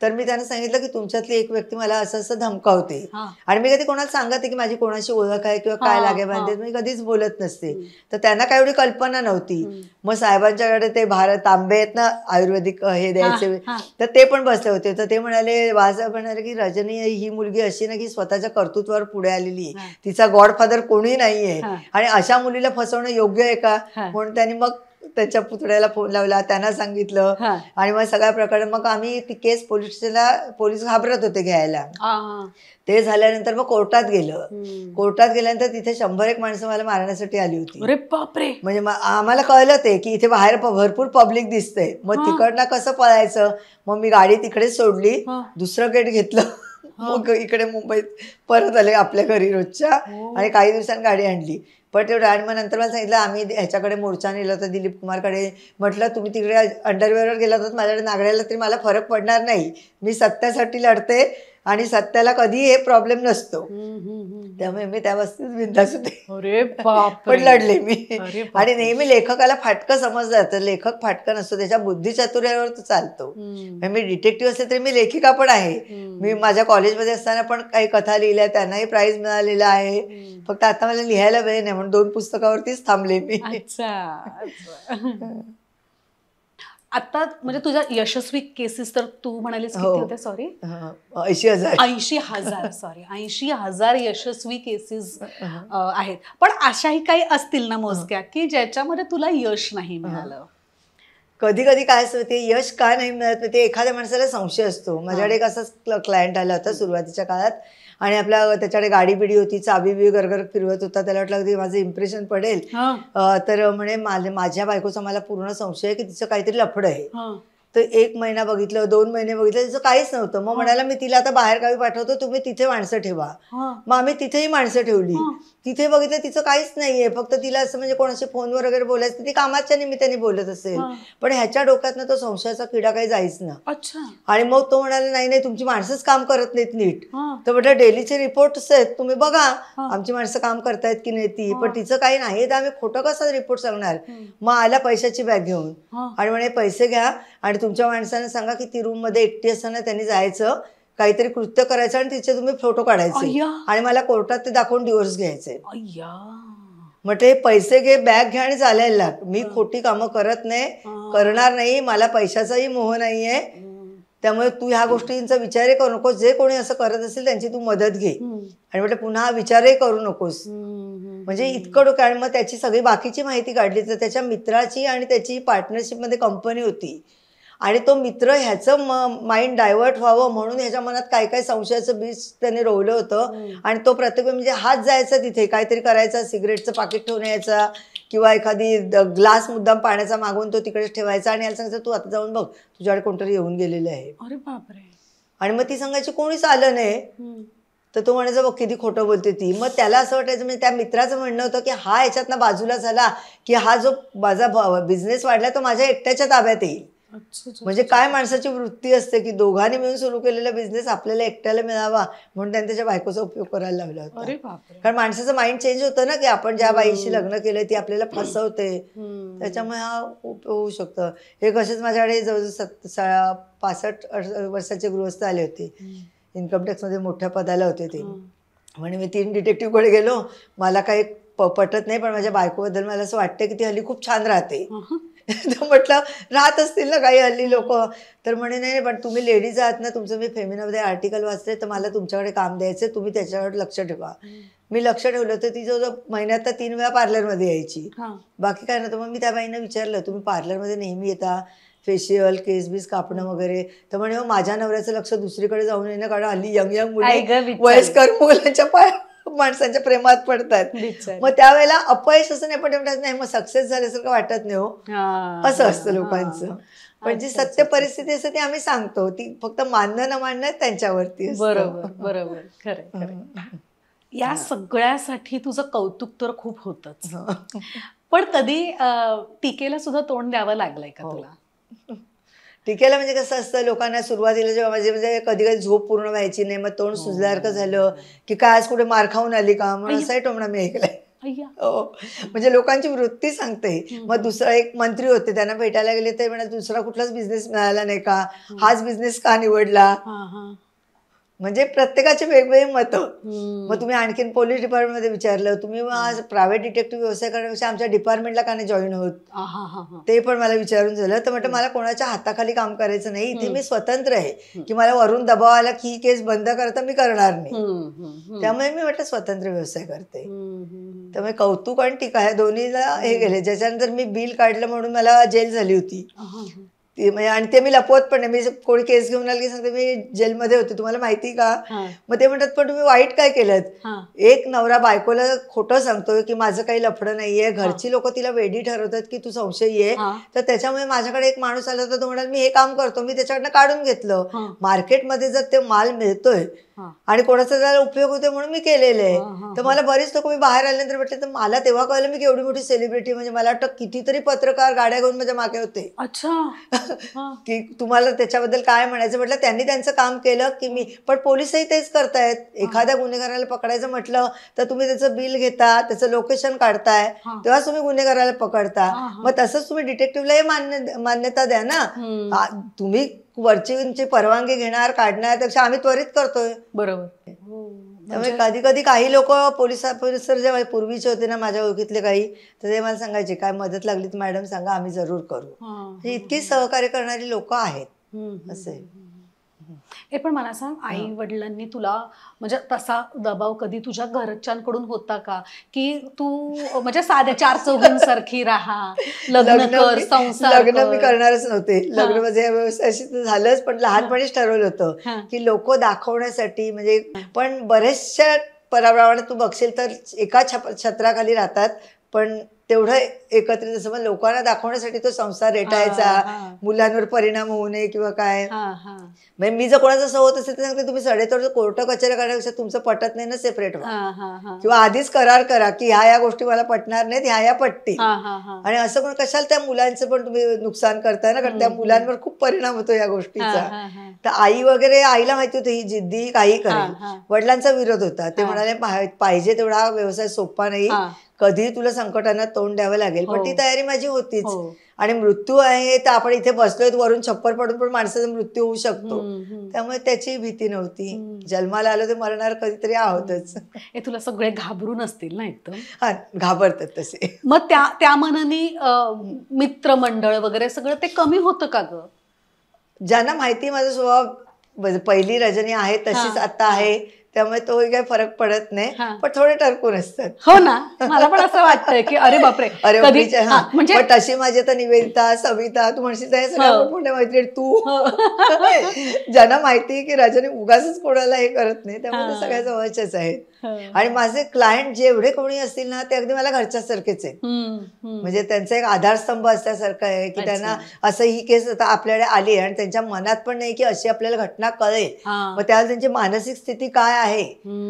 S2: तर मी त्यांना सांगितलं की तुमच्यातली एक व्यक्ती मला असं असं धमकावते. आणि मी कधी कोणाला सांगते की माझी कोणाशी ओळख आहे किंवा काय लागे. बांधते मी कधीच बोलत नसते तर त्यांना काय एवढी कल्पना नव्हती मग साहेबांच्याकडे ते भारत तांबे आहेत ना आयुर्वेदिक हे द्यायचे. तर ते पण बसले होते तर ते म्हणाले बाळासाहेब म्हणाले की रजनी ही मुलगी अशी ना की स्वतःच्या कर्तृत्वावर पुढे आलेली. आहे तिचा गॉडफादर कोणी नाहीये. आणि अशा मुलीला फसवणं योग्य आहे का. म्हणून त्यांनी मग त्याच्या पुतळ्याला फोन लावला त्यांना सांगितलं. आणि मग सगळ्या प्रकारे मग आम्ही ती केस पोलीस स्टेशनला पोलीस घाबरत होते घ्यायला. ते झाल्यानंतर मग कोर्टात गेलं. कोर्टात गेल्यानंतर तिथे शंभर एक माणसं मला मारण्यासाठी आली होती
S1: बापरे
S2: म्हणजे आम्हाला कळलं ते की इथे बाहेर भरपूर पब्लिक दिसतंय मग. तिकडनं कसं पळायचं मग मी गाडी तिकडेच सोडली. दुसरं गेट घेतलं मग इकडे मुंबईत परत आले आपल्या घरी रोजच्या
S1: हो.
S2: आणि काही दिवसांनी गाडी आणली पण तेवढं आणि मग नंतर मला सांगितलं आम्ही ह्याच्याकडे मोर्चा नेला होता दिलीप कुमारकडे. म्हटलं तुम्ही तिकडे अंडरवेअरवर गेला तर माझ्याकडे नागड्याला तरी मला फरक पडणार नाही. मी सत्यासाठी लढते. आणि सत्याला कधी हे प्रॉब्लेम नसतो. त्यामुळे मी त्या वस्तीत बिंदास होते पण लढले मी. आणि नेहमी लेखकाला फाटकं समजलं जातं लेखक फाटकं नसतो त्याच्या बुद्धिचातुर्यावर तो चालतो. म्हणजे मी डिटेक्टिव्ह असेल तरी मी लेखिका पण आहे. मी माझ्या कॉलेजमध्ये असताना पण काही कथा लिहिल्या त्यांनाही प्राईज मिळालेला आहे. फक्त आता मला लिहायला वेळ नाही म्हणून दोन पुस्तकावरतीच थांबले मी.
S1: आता म्हणजे तुझ्या यशस्वी केसेस तर तू म्हणालीस किती
S2: हो.
S1: होत्या? सॉरी
S2: ऐंशी हजार.
S1: ऐंशी हजार सॉरी ऐंशी हजार यशस्वी केसेस आहेत. पण अशाही काही असतील ना मोजक्या की ज्याच्यामध्ये तुला यश नाही मिळालं?
S2: कधी कधी काय असतं ते यश का नाही मिळत ते एखाद्या माणसाला संशय असतो. माझ्याकडे एक असाच क्लायंट आला होता सुरुवातीच्या काळात. आणि आपल्या त्याच्याकडे गाडी बिडी होती चाबी बी गरगर फिरवत होता त्याला वाटलं की माझं इम्प्रेशन पडेल.
S1: हा,
S2: तर म्हणे माझ्या बायकोचा मला पूर्ण संशय आहे की तिचं काहीतरी लफडं आहे.
S1: हा.
S2: तर एक महिना बघितलं दोन महिने बघितलं तिचं काहीच नव्हतं मग म्हणाला मी तिला आता बाहेर गावी पाठवतो तुम्ही तिथे माणसं ठेवा
S1: हा.
S2: मग आम्ही तिथेही माणसं ठेवली. तिथे बघितलं तिचं काहीच नाहीये फक्त तिला असं म्हणजे कोणाशी फोनवर वगैरे बोलायचं ती कामाच्या निमित्ताने बोलत असेल. पण ह्याच्या डोक्यातनं तो संशयाचा किडा काही जायच ना आणि मग तो म्हणाला नाही नाही तुमची माणसंच काम करत नाहीत नीट. तर म्हटलं डेलीचे रिपोर्ट्स आहेत तुम्ही बघा. आमची माणसं काम करतायत की नाही ती. पण तिचं काही नाही तर आम्ही खोटं कसं रिपोर्ट सांगणार. मग आला पैशाची बॅग घेऊन. आणि म्हणे पैसे घ्या आणि तुमच्या माणसाने सांगा की ती रूममध्ये एकटी असताना त्यांनी जायचं काहीतरी कृत्य करायचं आणि तिचे तुम्ही फोटो काढायचे आणि मला कोर्टात ते दाखवून डिवोर्स घ्यायचे म्हटले पैसे घे बॅग घे आणि चालायला लाग मी. खोटी कामं करत नाही. करणार नाही मला पैशाचाही मोह नाहीये. त्यामुळे तू ह्या गोष्टींचा विचारही करू नकोस जे कोणी असं करत असेल त्यांची तू मदत घे. आणि म्हटलं पुन्हा हा विचारही करू नकोस. म्हणजे इतकं डोकं आणि मग त्याची सगळी बाकीची माहिती काढली तर त्याच्या मित्राची आणि त्याची पार्टनरशिपमध्ये कंपनी होती आणि तो मित्र ह्याचं माइंड डायव्हर्ट व्हावं म्हणून ह्याच्या मनात काय काय संशयाचं बीज त्याने रोवलं होतं. आणि तो प्रत्येक वेळी म्हणजे हात जायचा तिथे काहीतरी करायचा सिगरेटचं पाकिट ठेवून यायचा किंवा एखादी ग्लास मुद्दाम पाण्याचा मागून तो तिकडेच ठेवायचा आणि याला सांगायचं तू आता जाऊन बघ तुझ्याकडे कोणतरी येऊन गेलेलं आहे.
S1: अरे बापरे.
S2: आणि मग ती सांगायची कोणीच आलं नाही. तर तो म्हणायचा बघ किती खोटं बोलते ती. मग त्याला असं वाटायचं म्हणजे त्या मित्राचं म्हणणं होतं की हा याच्यातनं बाजूला झाला की हा जो माझा बिझनेस वाढला तो माझ्या एकट्याच्या ताब्यात येईल. म्हणजे काय माणसाची वृत्ती असते की दोघांनी मिळून सुरू केलेला बिझनेस आपल्याला एकट्याला मिळावा म्हणून त्यांनी त्याच्या बायकोचा उपयोग करायला लावला होता. कारण माणसाचं माइंड चेंज होतं ना की आपण ज्या बाईशी लग्न केलंय ती आपल्याला फसवते. त्याच्यामुळे हा उप- होऊ शकतं. हे कसेच माझ्याकडे जवळजवळ पासष्ट वर्षाचे गृहस्थ आले होते. इन्कम टॅक्समध्ये मोठ्या पदाला होते ते. म्हणे मी तीन डिटेक्टिव्हकडे गेलो. मला काही पटत नाही पण माझ्या बायकोबद्दल मला असं वाटतं की ती हल्ली खूप छान राहते. तर म्हटलं राहत असतील ना काही हल्ली लोक. तर म्हणे नाही पण तुम्ही लेडीज आहात ना तुमचं मी फेमिनामध्ये आर्टिकल वाचते तर मला तुमच्याकडे काम द्यायचं तुम्ही त्याच्यावर लक्ष ठेवा. मी लक्ष ठेवलं तर ती जवळजवळ महिन्यात तर तीन वेळा पार्लरमध्ये यायची. बाकी काय नव्हतं मग मी त्या बाईंना विचारलं तुम्ही पार्लरमध्ये नेहमी येता? फेशियल केस बीस कापणं वगैरे? तर म्हणे "हो, माझ्या नवऱ्याचं लक्ष दुसरीकडे जाऊन येणं कारण हल्ली यंग यंग मुली. वयस्कर मुलांच्या पाय माणसांच्या प्रेमात पडतात. मग त्यावेळेला अपयश असं नाही पण नाही मग सक्सेस झाल्यासारखं वाटत नाही हो. असं असतं. लोकांचं पण जी सत्य. परिस्थिती असते ती आम्ही सांगतो ती फक्त मानणं न मानणं त्यांच्यावरती.
S1: बरोबर बरोबर खरंय या सगळ्यासाठी तुझं कौतुक तर खूप होतच
S2: हं.
S1: पण कधी टीकेला सुद्धा तोंड द्यावं लागलंय का
S2: हो.
S1: तुला
S2: टीकेला म्हणजे कसं असतं लोकांना सुरुवातीला जेव्हा म्हणजे म्हणजे कधी कधी झोप पूर्ण व्हायची नाही मग
S1: हो.
S2: तोंड सुजल्यासारखं झालं की काय आज कुठे मार खाऊन आली का? म्हणून असाही टोमणा मी ऐकलाय. हो. म्हणजे लोकांची वृत्ती सांगते. मग दुसरा एक मंत्री होते त्यांना भेटायला गेले ते म्हणा दुसरा कुठलाच बिझनेस मिळाला नाही का? हाच बिझनेस का निवडला?
S1: हा हा.
S2: म्हणजे प्रत्येकाचे वेगवेगळे मतं. मग तुम्ही आणखीन पोलीस डिपार्टमेंटमध्ये विचारलं तुम्ही मग आज प्रायव्हेट डिटेक्टिव्ह व्यवसाय करण्यापेक्षा आमच्या डिपार्टमेंटला का नाही जॉईन होत. ते पण मला विचारून झालं. तर म्हटलं मला कोणाच्या हाताखाली काम करायचं नाही. इथे मी स्वतंत्र आहे की मला वरून दबाव आला की केस बंद करता मी करणार नाही. त्यामुळे मी म्हटलं स्वतंत्र व्यवसाय करते. त्यामुळे कौतुक आणि टीका ह्या दोन्हीला हे गेले ज्याच्यानंतर मी बिल काढलं म्हणून मला जेल झाली होती. ती म्हणजे आणि ते मी लपवत पण नाही मी कोणी केस घेऊन आली की सांगते मी जेलमध्ये होते तुम्हाला माहिती का मग ते म्हणतात पण तुम्ही वाईट काय केलं. एक नवरा बायकोला खोटं सांगतोय की माझं काही लफडं नाहीये घरची लोक तिला वेडी ठरवतात की तू संशयी आहे. तर त्याच्यामुळे माझ्याकडे एक माणूस आला होता तो म्हणाल मी हे काम करतो मी त्याच्याकडनं काढून घेतलं. मार्केटमध्ये जर ते माल मिळतोय. आणि कोणाचा त्याला उपयोग होतोय म्हणून मी केलेलं आहे. तर मला बरीच लोक मी बाहेर आल्यानंतर म्हटलं तर मला तेव्हा कळलं मी की एवढी मोठी सेलिब्रिटी म्हणजे मला वाटतं कितीतरी पत्रकार गाड्या घेऊन माझ्या मागे होते.
S1: अच्छा.
S2: की तुम्हाला त्याच्याबद्दल काय म्हणायचं? म्हटलं त्यांनी त्यांचं काम केलं की मी पण पोलिसही तेच करतायत. एखाद्या गुन्हेगाराला पकडायचं म्हटलं तर तुम्ही त्याचं बिल घेता त्याचं लोकेशन काढताय.
S1: हा.
S2: तेव्हाच तुम्ही गुन्हेगाराला पकडता. मग तसंच तुम्ही डिटेक्टिव्हलाही मान्य मान्यता द्या ना. तुम्ही वरची परवानगी घेणार काढणार त्यापेक्षा आम्ही त्वरित करतोय
S1: बरोबर हो.
S2: त्यामुळे कधी कधी काही लोक पोलीस ऑफिसर जेव्हा पूर्वीचे होते ना माझ्या ओळखीतले काही तर ते मला सांगायचे काय मदत लागली तर मॅडम सांगा आम्ही जरूर करू
S1: हा.
S2: म्हणजे इतकी सहकार्य करणारी लोक आहेत असं.
S1: हे पण मला सांग आई वडिलांनी तुला म्हणजे तसा दबाव कधी तुझ्या घरच्यांकडून होता का की तू म्हणजे साध्या चार चौघींसारखी राहा लग्न कर संसार
S2: लग्न मी
S1: कर.
S2: करणारच नव्हते. लग्न या व्यवसायाशी तर झालंच पण लहानपणीच ठरवलं होतं. की लोक दाखवण्यासाठी म्हणजे पण बरेचशा प्रमाणात तू बघशील तर एका छप छत्राखाली राहतात पण तेवढं एकत्रित असं मग लोकांना दाखवण्यासाठी तो संसार रेटायचा. मुलांवर परिणाम होऊ नये किंवा काय. म्हणजे मी जर कोणाचं असं होत असेल तर सांगते तुम्ही सडेतोड कोर्ट कचेऱ्या करण्यापेक्षा तुमचं पटत नाही ना सेपरेट व्हा. किंवा आधीच करार करा की ह्या या गोष्टी मला पटणार नाहीत ह्या या पटतील. आणि असं पण कशाला त्या मुलांचं पण तुम्ही नुकसान करताय ना कारण त्या मुलांवर खूप परिणाम होतो या गोष्टीचा. तर आई वगैरे आईला माहिती होती ही जिद्दी काही करेल. वडिलांचा विरोध होता ते. म्हणाले "पाह- पाहिजे तेवढा व्यवसाय सोपा नाही. कधी तुला संकटांना तोंड द्यावं लागेल पण
S1: हो.
S2: ती तयारी माझी होतीच
S1: हो.
S2: आणि मृत्यू आहे तर आपण इथे बसलोय वरून छप्पर पडून पण माणसाचा मृत्यू होऊ शकतो. त्यामुळे त्याची भीती नव्हती. जन्माला आलो तर मरणार कधीतरी आहोतच
S1: हे तुला सगळे घाबरून असतील ना एकदम
S2: हा घाबरतात तसे
S1: मग त्या त्या मनाने मित्रमंडळ वगैरे सगळं ते कमी होतं का ग
S2: ज्यांना माहिती माझा स्वभाव पहिली रजनी आहे तशीच. आता आहे त्यामुळे तो काही फरक पडत. नाही पण थोडे टरकून असतात
S1: हो ना मला पण असं वाटतंय की अरे बापरे
S2: अरे
S1: म्हणजे
S2: तशी माझी आता निवेदिता सविता तू म्हणशील सगळ्या
S1: हो.
S2: मैत्रिणी तू
S1: हो.
S2: ज्यांना माहिती आहे की रजनी उगाच कोणाला हे करत नाही त्यामुळे. सगळ्या जवळच्याच आहेत. आणि माझे क्लायंट जेवढे कोणी असतील ना ते अगदी मला घरच्यासारखेच आहेत.
S1: हम्म.
S2: म्हणजे त्यांचा एक आधारस्तंभ असल्यासारखं आहे की. त्यांना असं ही केस आता आपल्याकडे आली आहे आणि त्यांच्या मनात पण नाही की अशी आपल्याला घटना कळेल.
S1: हा.
S2: मग त्यावेळेला त्यांची मानसिक स्थिती काय आहे.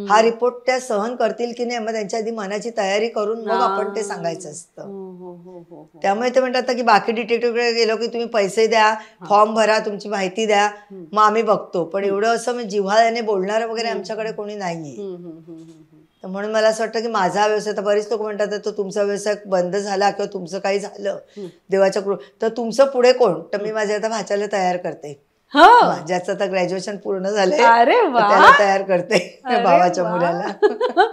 S2: हा रिपोर्ट त्या सहन करतील की नाही? मग त्यांच्या आधी मनाची तयारी करून मग आपण ते सांगायचं असतं.
S1: हो, हो, हो, हो, हो.
S2: त्यामुळे ते म्हणतात की बाकी डिटेक्टिव्हकडे गेलो की तुम्ही पैसे द्या फॉर्म भरा तुमची माहिती द्या. मग आम्ही बघतो. पण एवढं असं जिव्हाळ्याने बोलणारं वगैरे आमच्याकडे कोणी नाहीये. तर म्हणून मला असं वाटतं की माझा व्यवसाय तर बरीच लोक म्हणतात तो तुमचा व्यवसाय बंद झाला किंवा तुमचं काही झालं. देवाच्या कृ तर तुमचं पुढे कोण? तर मी माझ्या आता भाच्याला तयार करते. ज्याचं आता ग्रॅज्युएशन पूर्ण झालंय
S1: अरे
S2: तर
S1: वा
S2: त्याला तयार करते भावाच्या. मुलाला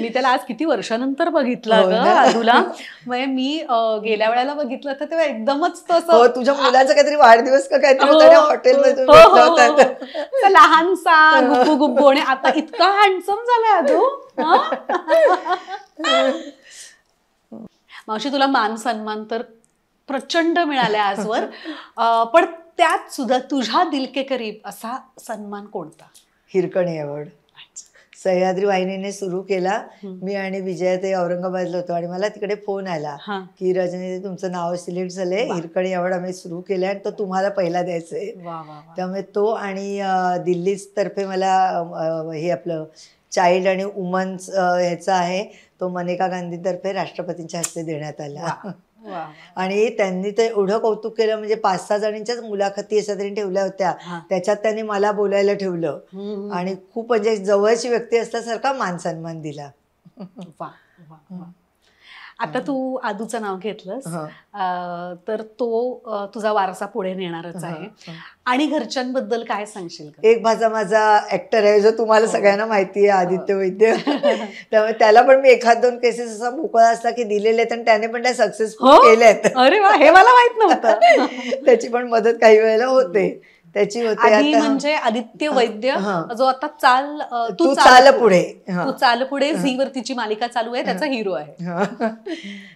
S1: मी त्याला आज किती वर्षानंतर बघितलं
S2: हो ना.
S1: आदूला म्हणजे मी गेल्या वेळेला बघितलं तर तेव्हा एकदमच तो असं
S2: हो तुझ्या मुलाचा काहीतरी वाढदिवस का काहीतरी
S1: हो, हो, हो, हो, हो.
S2: तर.
S1: असा लहानसा गुब्बू गुब्बू आणि आता इतका हँडसम झालाय हं? मावशी तुला मान सन्मान तर प्रचंड मिळालाय आजवर पण त्यात सुद्धा तुझ्या दिलके करीब असा सन्मान कोणता?
S2: हिरकणी अवॉर्ड. सह्याद्री वाहिनीने सुरू केला. मी आणि विजय ते औरंगाबादला होतो आणि मला तिकडे फोन आला की रजनी तुमचं नाव सिलेक्ट झालंय. हिरकणी अवॉर्ड आम्ही सुरू केलाय आणि तो तुम्हाला पहिला द्यायचा आहे त्यामुळे तो आणि दिल्लीच तर्फे मला हे आपलं चाइल्ड आणि वुमन्स ह्याचा आहे. तो मनेका गांधीतर्फे राष्ट्रपतींच्या हस्ते देण्यात आला. आणि त्यांनी ते एवढं कौतुक केलं म्हणजे पाच सहा जणींच्याच मुलाखती अशा तरी ठेवल्या होत्या. त्याच्यात त्यांनी मला बोलायला ठेवलं. आणि खूप म्हणजे जवळची व्यक्ती असल्यासारखा मान सन्मान दिला.
S1: वा वा आता तू आदूचं नाव घेतलंस.
S2: हं.
S1: तर तो तुझा वारसा पुढे नेणारच आहे.
S2: हं.
S1: आणि घरच्यांबद्दल काय सांगशील
S2: एक माझा माझा ऍक्टर आहे जो तुम्हाला
S1: हो.
S2: सगळ्यांना माहिती आहे आदित्य वैद्य. त्यामुळे त्याला पण मी एखाद दोन केसेस असा मोकळा असला की दिलेले आहेत आणि त्याने पण त्या सक्सेसफुल
S1: हो?
S2: केल्यात
S1: अरे वा हे मला माहीत नव्हतं.
S2: त्याची पण मदत काही वेळेला होते. त्याची होते
S1: म्हणजे आदित्य वैद्य. जो आता चाल
S2: तू चाल पुढे.
S1: तू चाल पुढे झी वर तिची मालिका चालू आहे त्याचा हिरो आहे.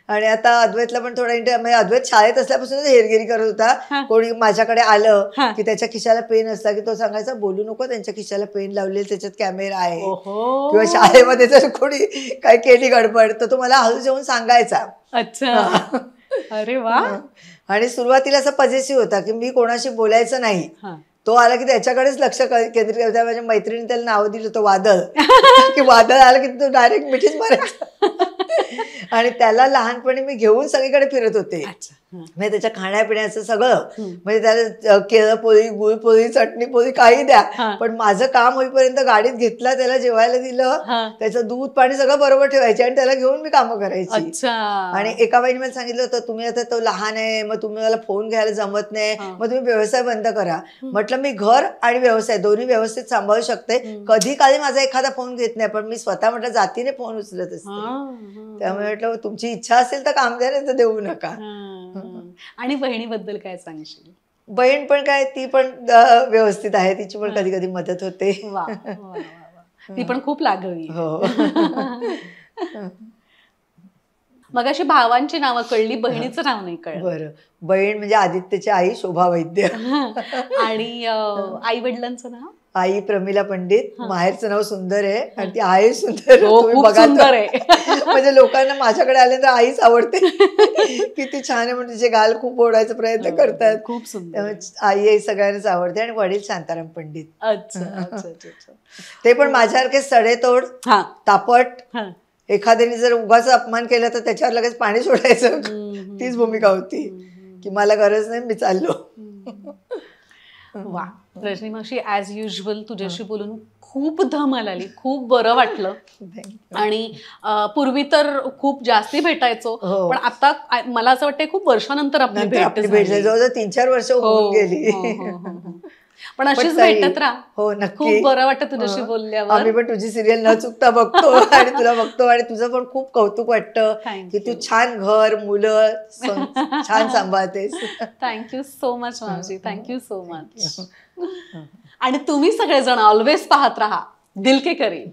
S2: आणि आता अद्वैतला पण थोडा इंटर म्हणजे अद्वैत शाळेत असल्यापासूनच हेरगिरी करत. होता. कोणी माझ्याकडे आलं. की त्याच्या खिशाला पेन असला की तो सांगायचा बोलू नको त्यांच्या खिशाला पेन लावलेली त्याच्यात कॅमेरा आहे. किंवा शाळेमध्ये जर कोणी काय केली गडबड तर तो मला हळू येऊन सांगायचा.
S1: अच्छा. अरे वा.
S2: आणि सुरुवातीला असा पजेसिव्ह होता की मी कोणाशी बोलायचं नाही.
S1: हा.
S2: तो आला की त्याच्याकडेच लक्ष केंद्रित करता माझ्या मैत्रिणी त्याला नाव दिलं होतं वादळ. की वादळ आलं की तो डायरेक्ट मिठीच मारायचा. आणि त्याला लहानपणी मी घेऊन सगळीकडे फिरत होते. म्हणजे त्याच्या खाण्यापिण्याचं सगळं. म्हणजे त्याला केळं पोळी गुळ पोळी चटणी पोळी काही द्या. पण माझं काम होईपर्यंत गाडीत घेतला त्याला जेवायला दिलं. त्याचं दूध पाणी सगळं बरोबर ठेवायचे आणि त्याला घेऊन मी कामं करायची
S1: अच्छा
S2: आणि एका बाईने मला सांगितलं होतं तुम्ही आता तो लहान आहे मग तुम्ही मला फोन घ्यायला जमत नाही. मग तुम्ही व्यवसाय बंद करा म्हटलं मी घर आणि व्यवसाय दोन्ही व्यवस्थित सांभाळू शकते कधी काळी माझा एखादा फोन घेत नाही पण मी स्वतः म्हटलं जातीने फोन उचलत असते. त्यामुळे म्हटलं तुमची इच्छा असेल तर काम द्या नाही तर देऊ नका.
S1: आणि बहिणीबद्दल काय सांगशील?
S2: बहीण पण काय ती पण व्यवस्थित आहे. तिची पण कधी कधी मदत होते.
S1: वा वा, वा, वा. ती पण खूप लागवी
S2: हो.
S1: मग अशी भावांची नावं कळली बहिणीचं नाव नाही कळलं.
S2: बरं. बहीण म्हणजे आदित्यची आई शोभा वैद्य.
S1: आणि आई वडिलांचं नाव?
S2: आई प्रमिला पंडित माहेरचं नाव सुंदर आहे आणि ती आहे सुंदर
S1: हो
S2: तर.
S1: आहे.
S2: म्हणजे लोकांना माझ्याकडे आल्यानंतर आईच आवडते. किती छान आहे म्हणजे तिचे गाल खूप ओढायचा प्रयत्न करतात.
S1: खूप सुंदर
S2: आई आई सगळ्यांनाच आवडते आणि वडील शांताराम पंडित.
S1: अच्छा.
S2: ते पण माझ्यासारखे सडेतोड
S1: हा.
S2: तापट
S1: हा.
S2: एखाद्याने जर उगाच अपमान केला तर त्याच्यावर लगेच पाणी सोडायचं तीच भूमिका होती की मला गरज नाही मी चाललो
S1: वा रजनी मावशी ऍज युजल तुझ्याशी बोलून खूप धमाल आली खूप बरं वाटलं. आणि पूर्वी तर खूप जास्ती भेटायचो
S2: हो.
S1: पण आता मला असं वाटतं खूप वर्षानंतर आपली भेट.
S2: जवळजवळ तीन चार वर्ष होऊन गेली
S1: हो, हो, हो. पण अशीच भेटत राहा
S2: हो
S1: खूप
S2: नक्की.
S1: बरं वाटतं तुझ्याशी. बोलल्यावर.
S2: आम्ही पण तुझी सिरियल न चुकता बघतो आणि तुला बघतो आणि तुझं पण खूप कौतुक वाटतं की तू. छान घर मुलं छान सांभाळतेस.
S1: थँक्यू सो मच मावशी. थँक्यू सो मच आणि तुम्ही सगळेजण ऑलवेज पाहत राहा. दिल के करीब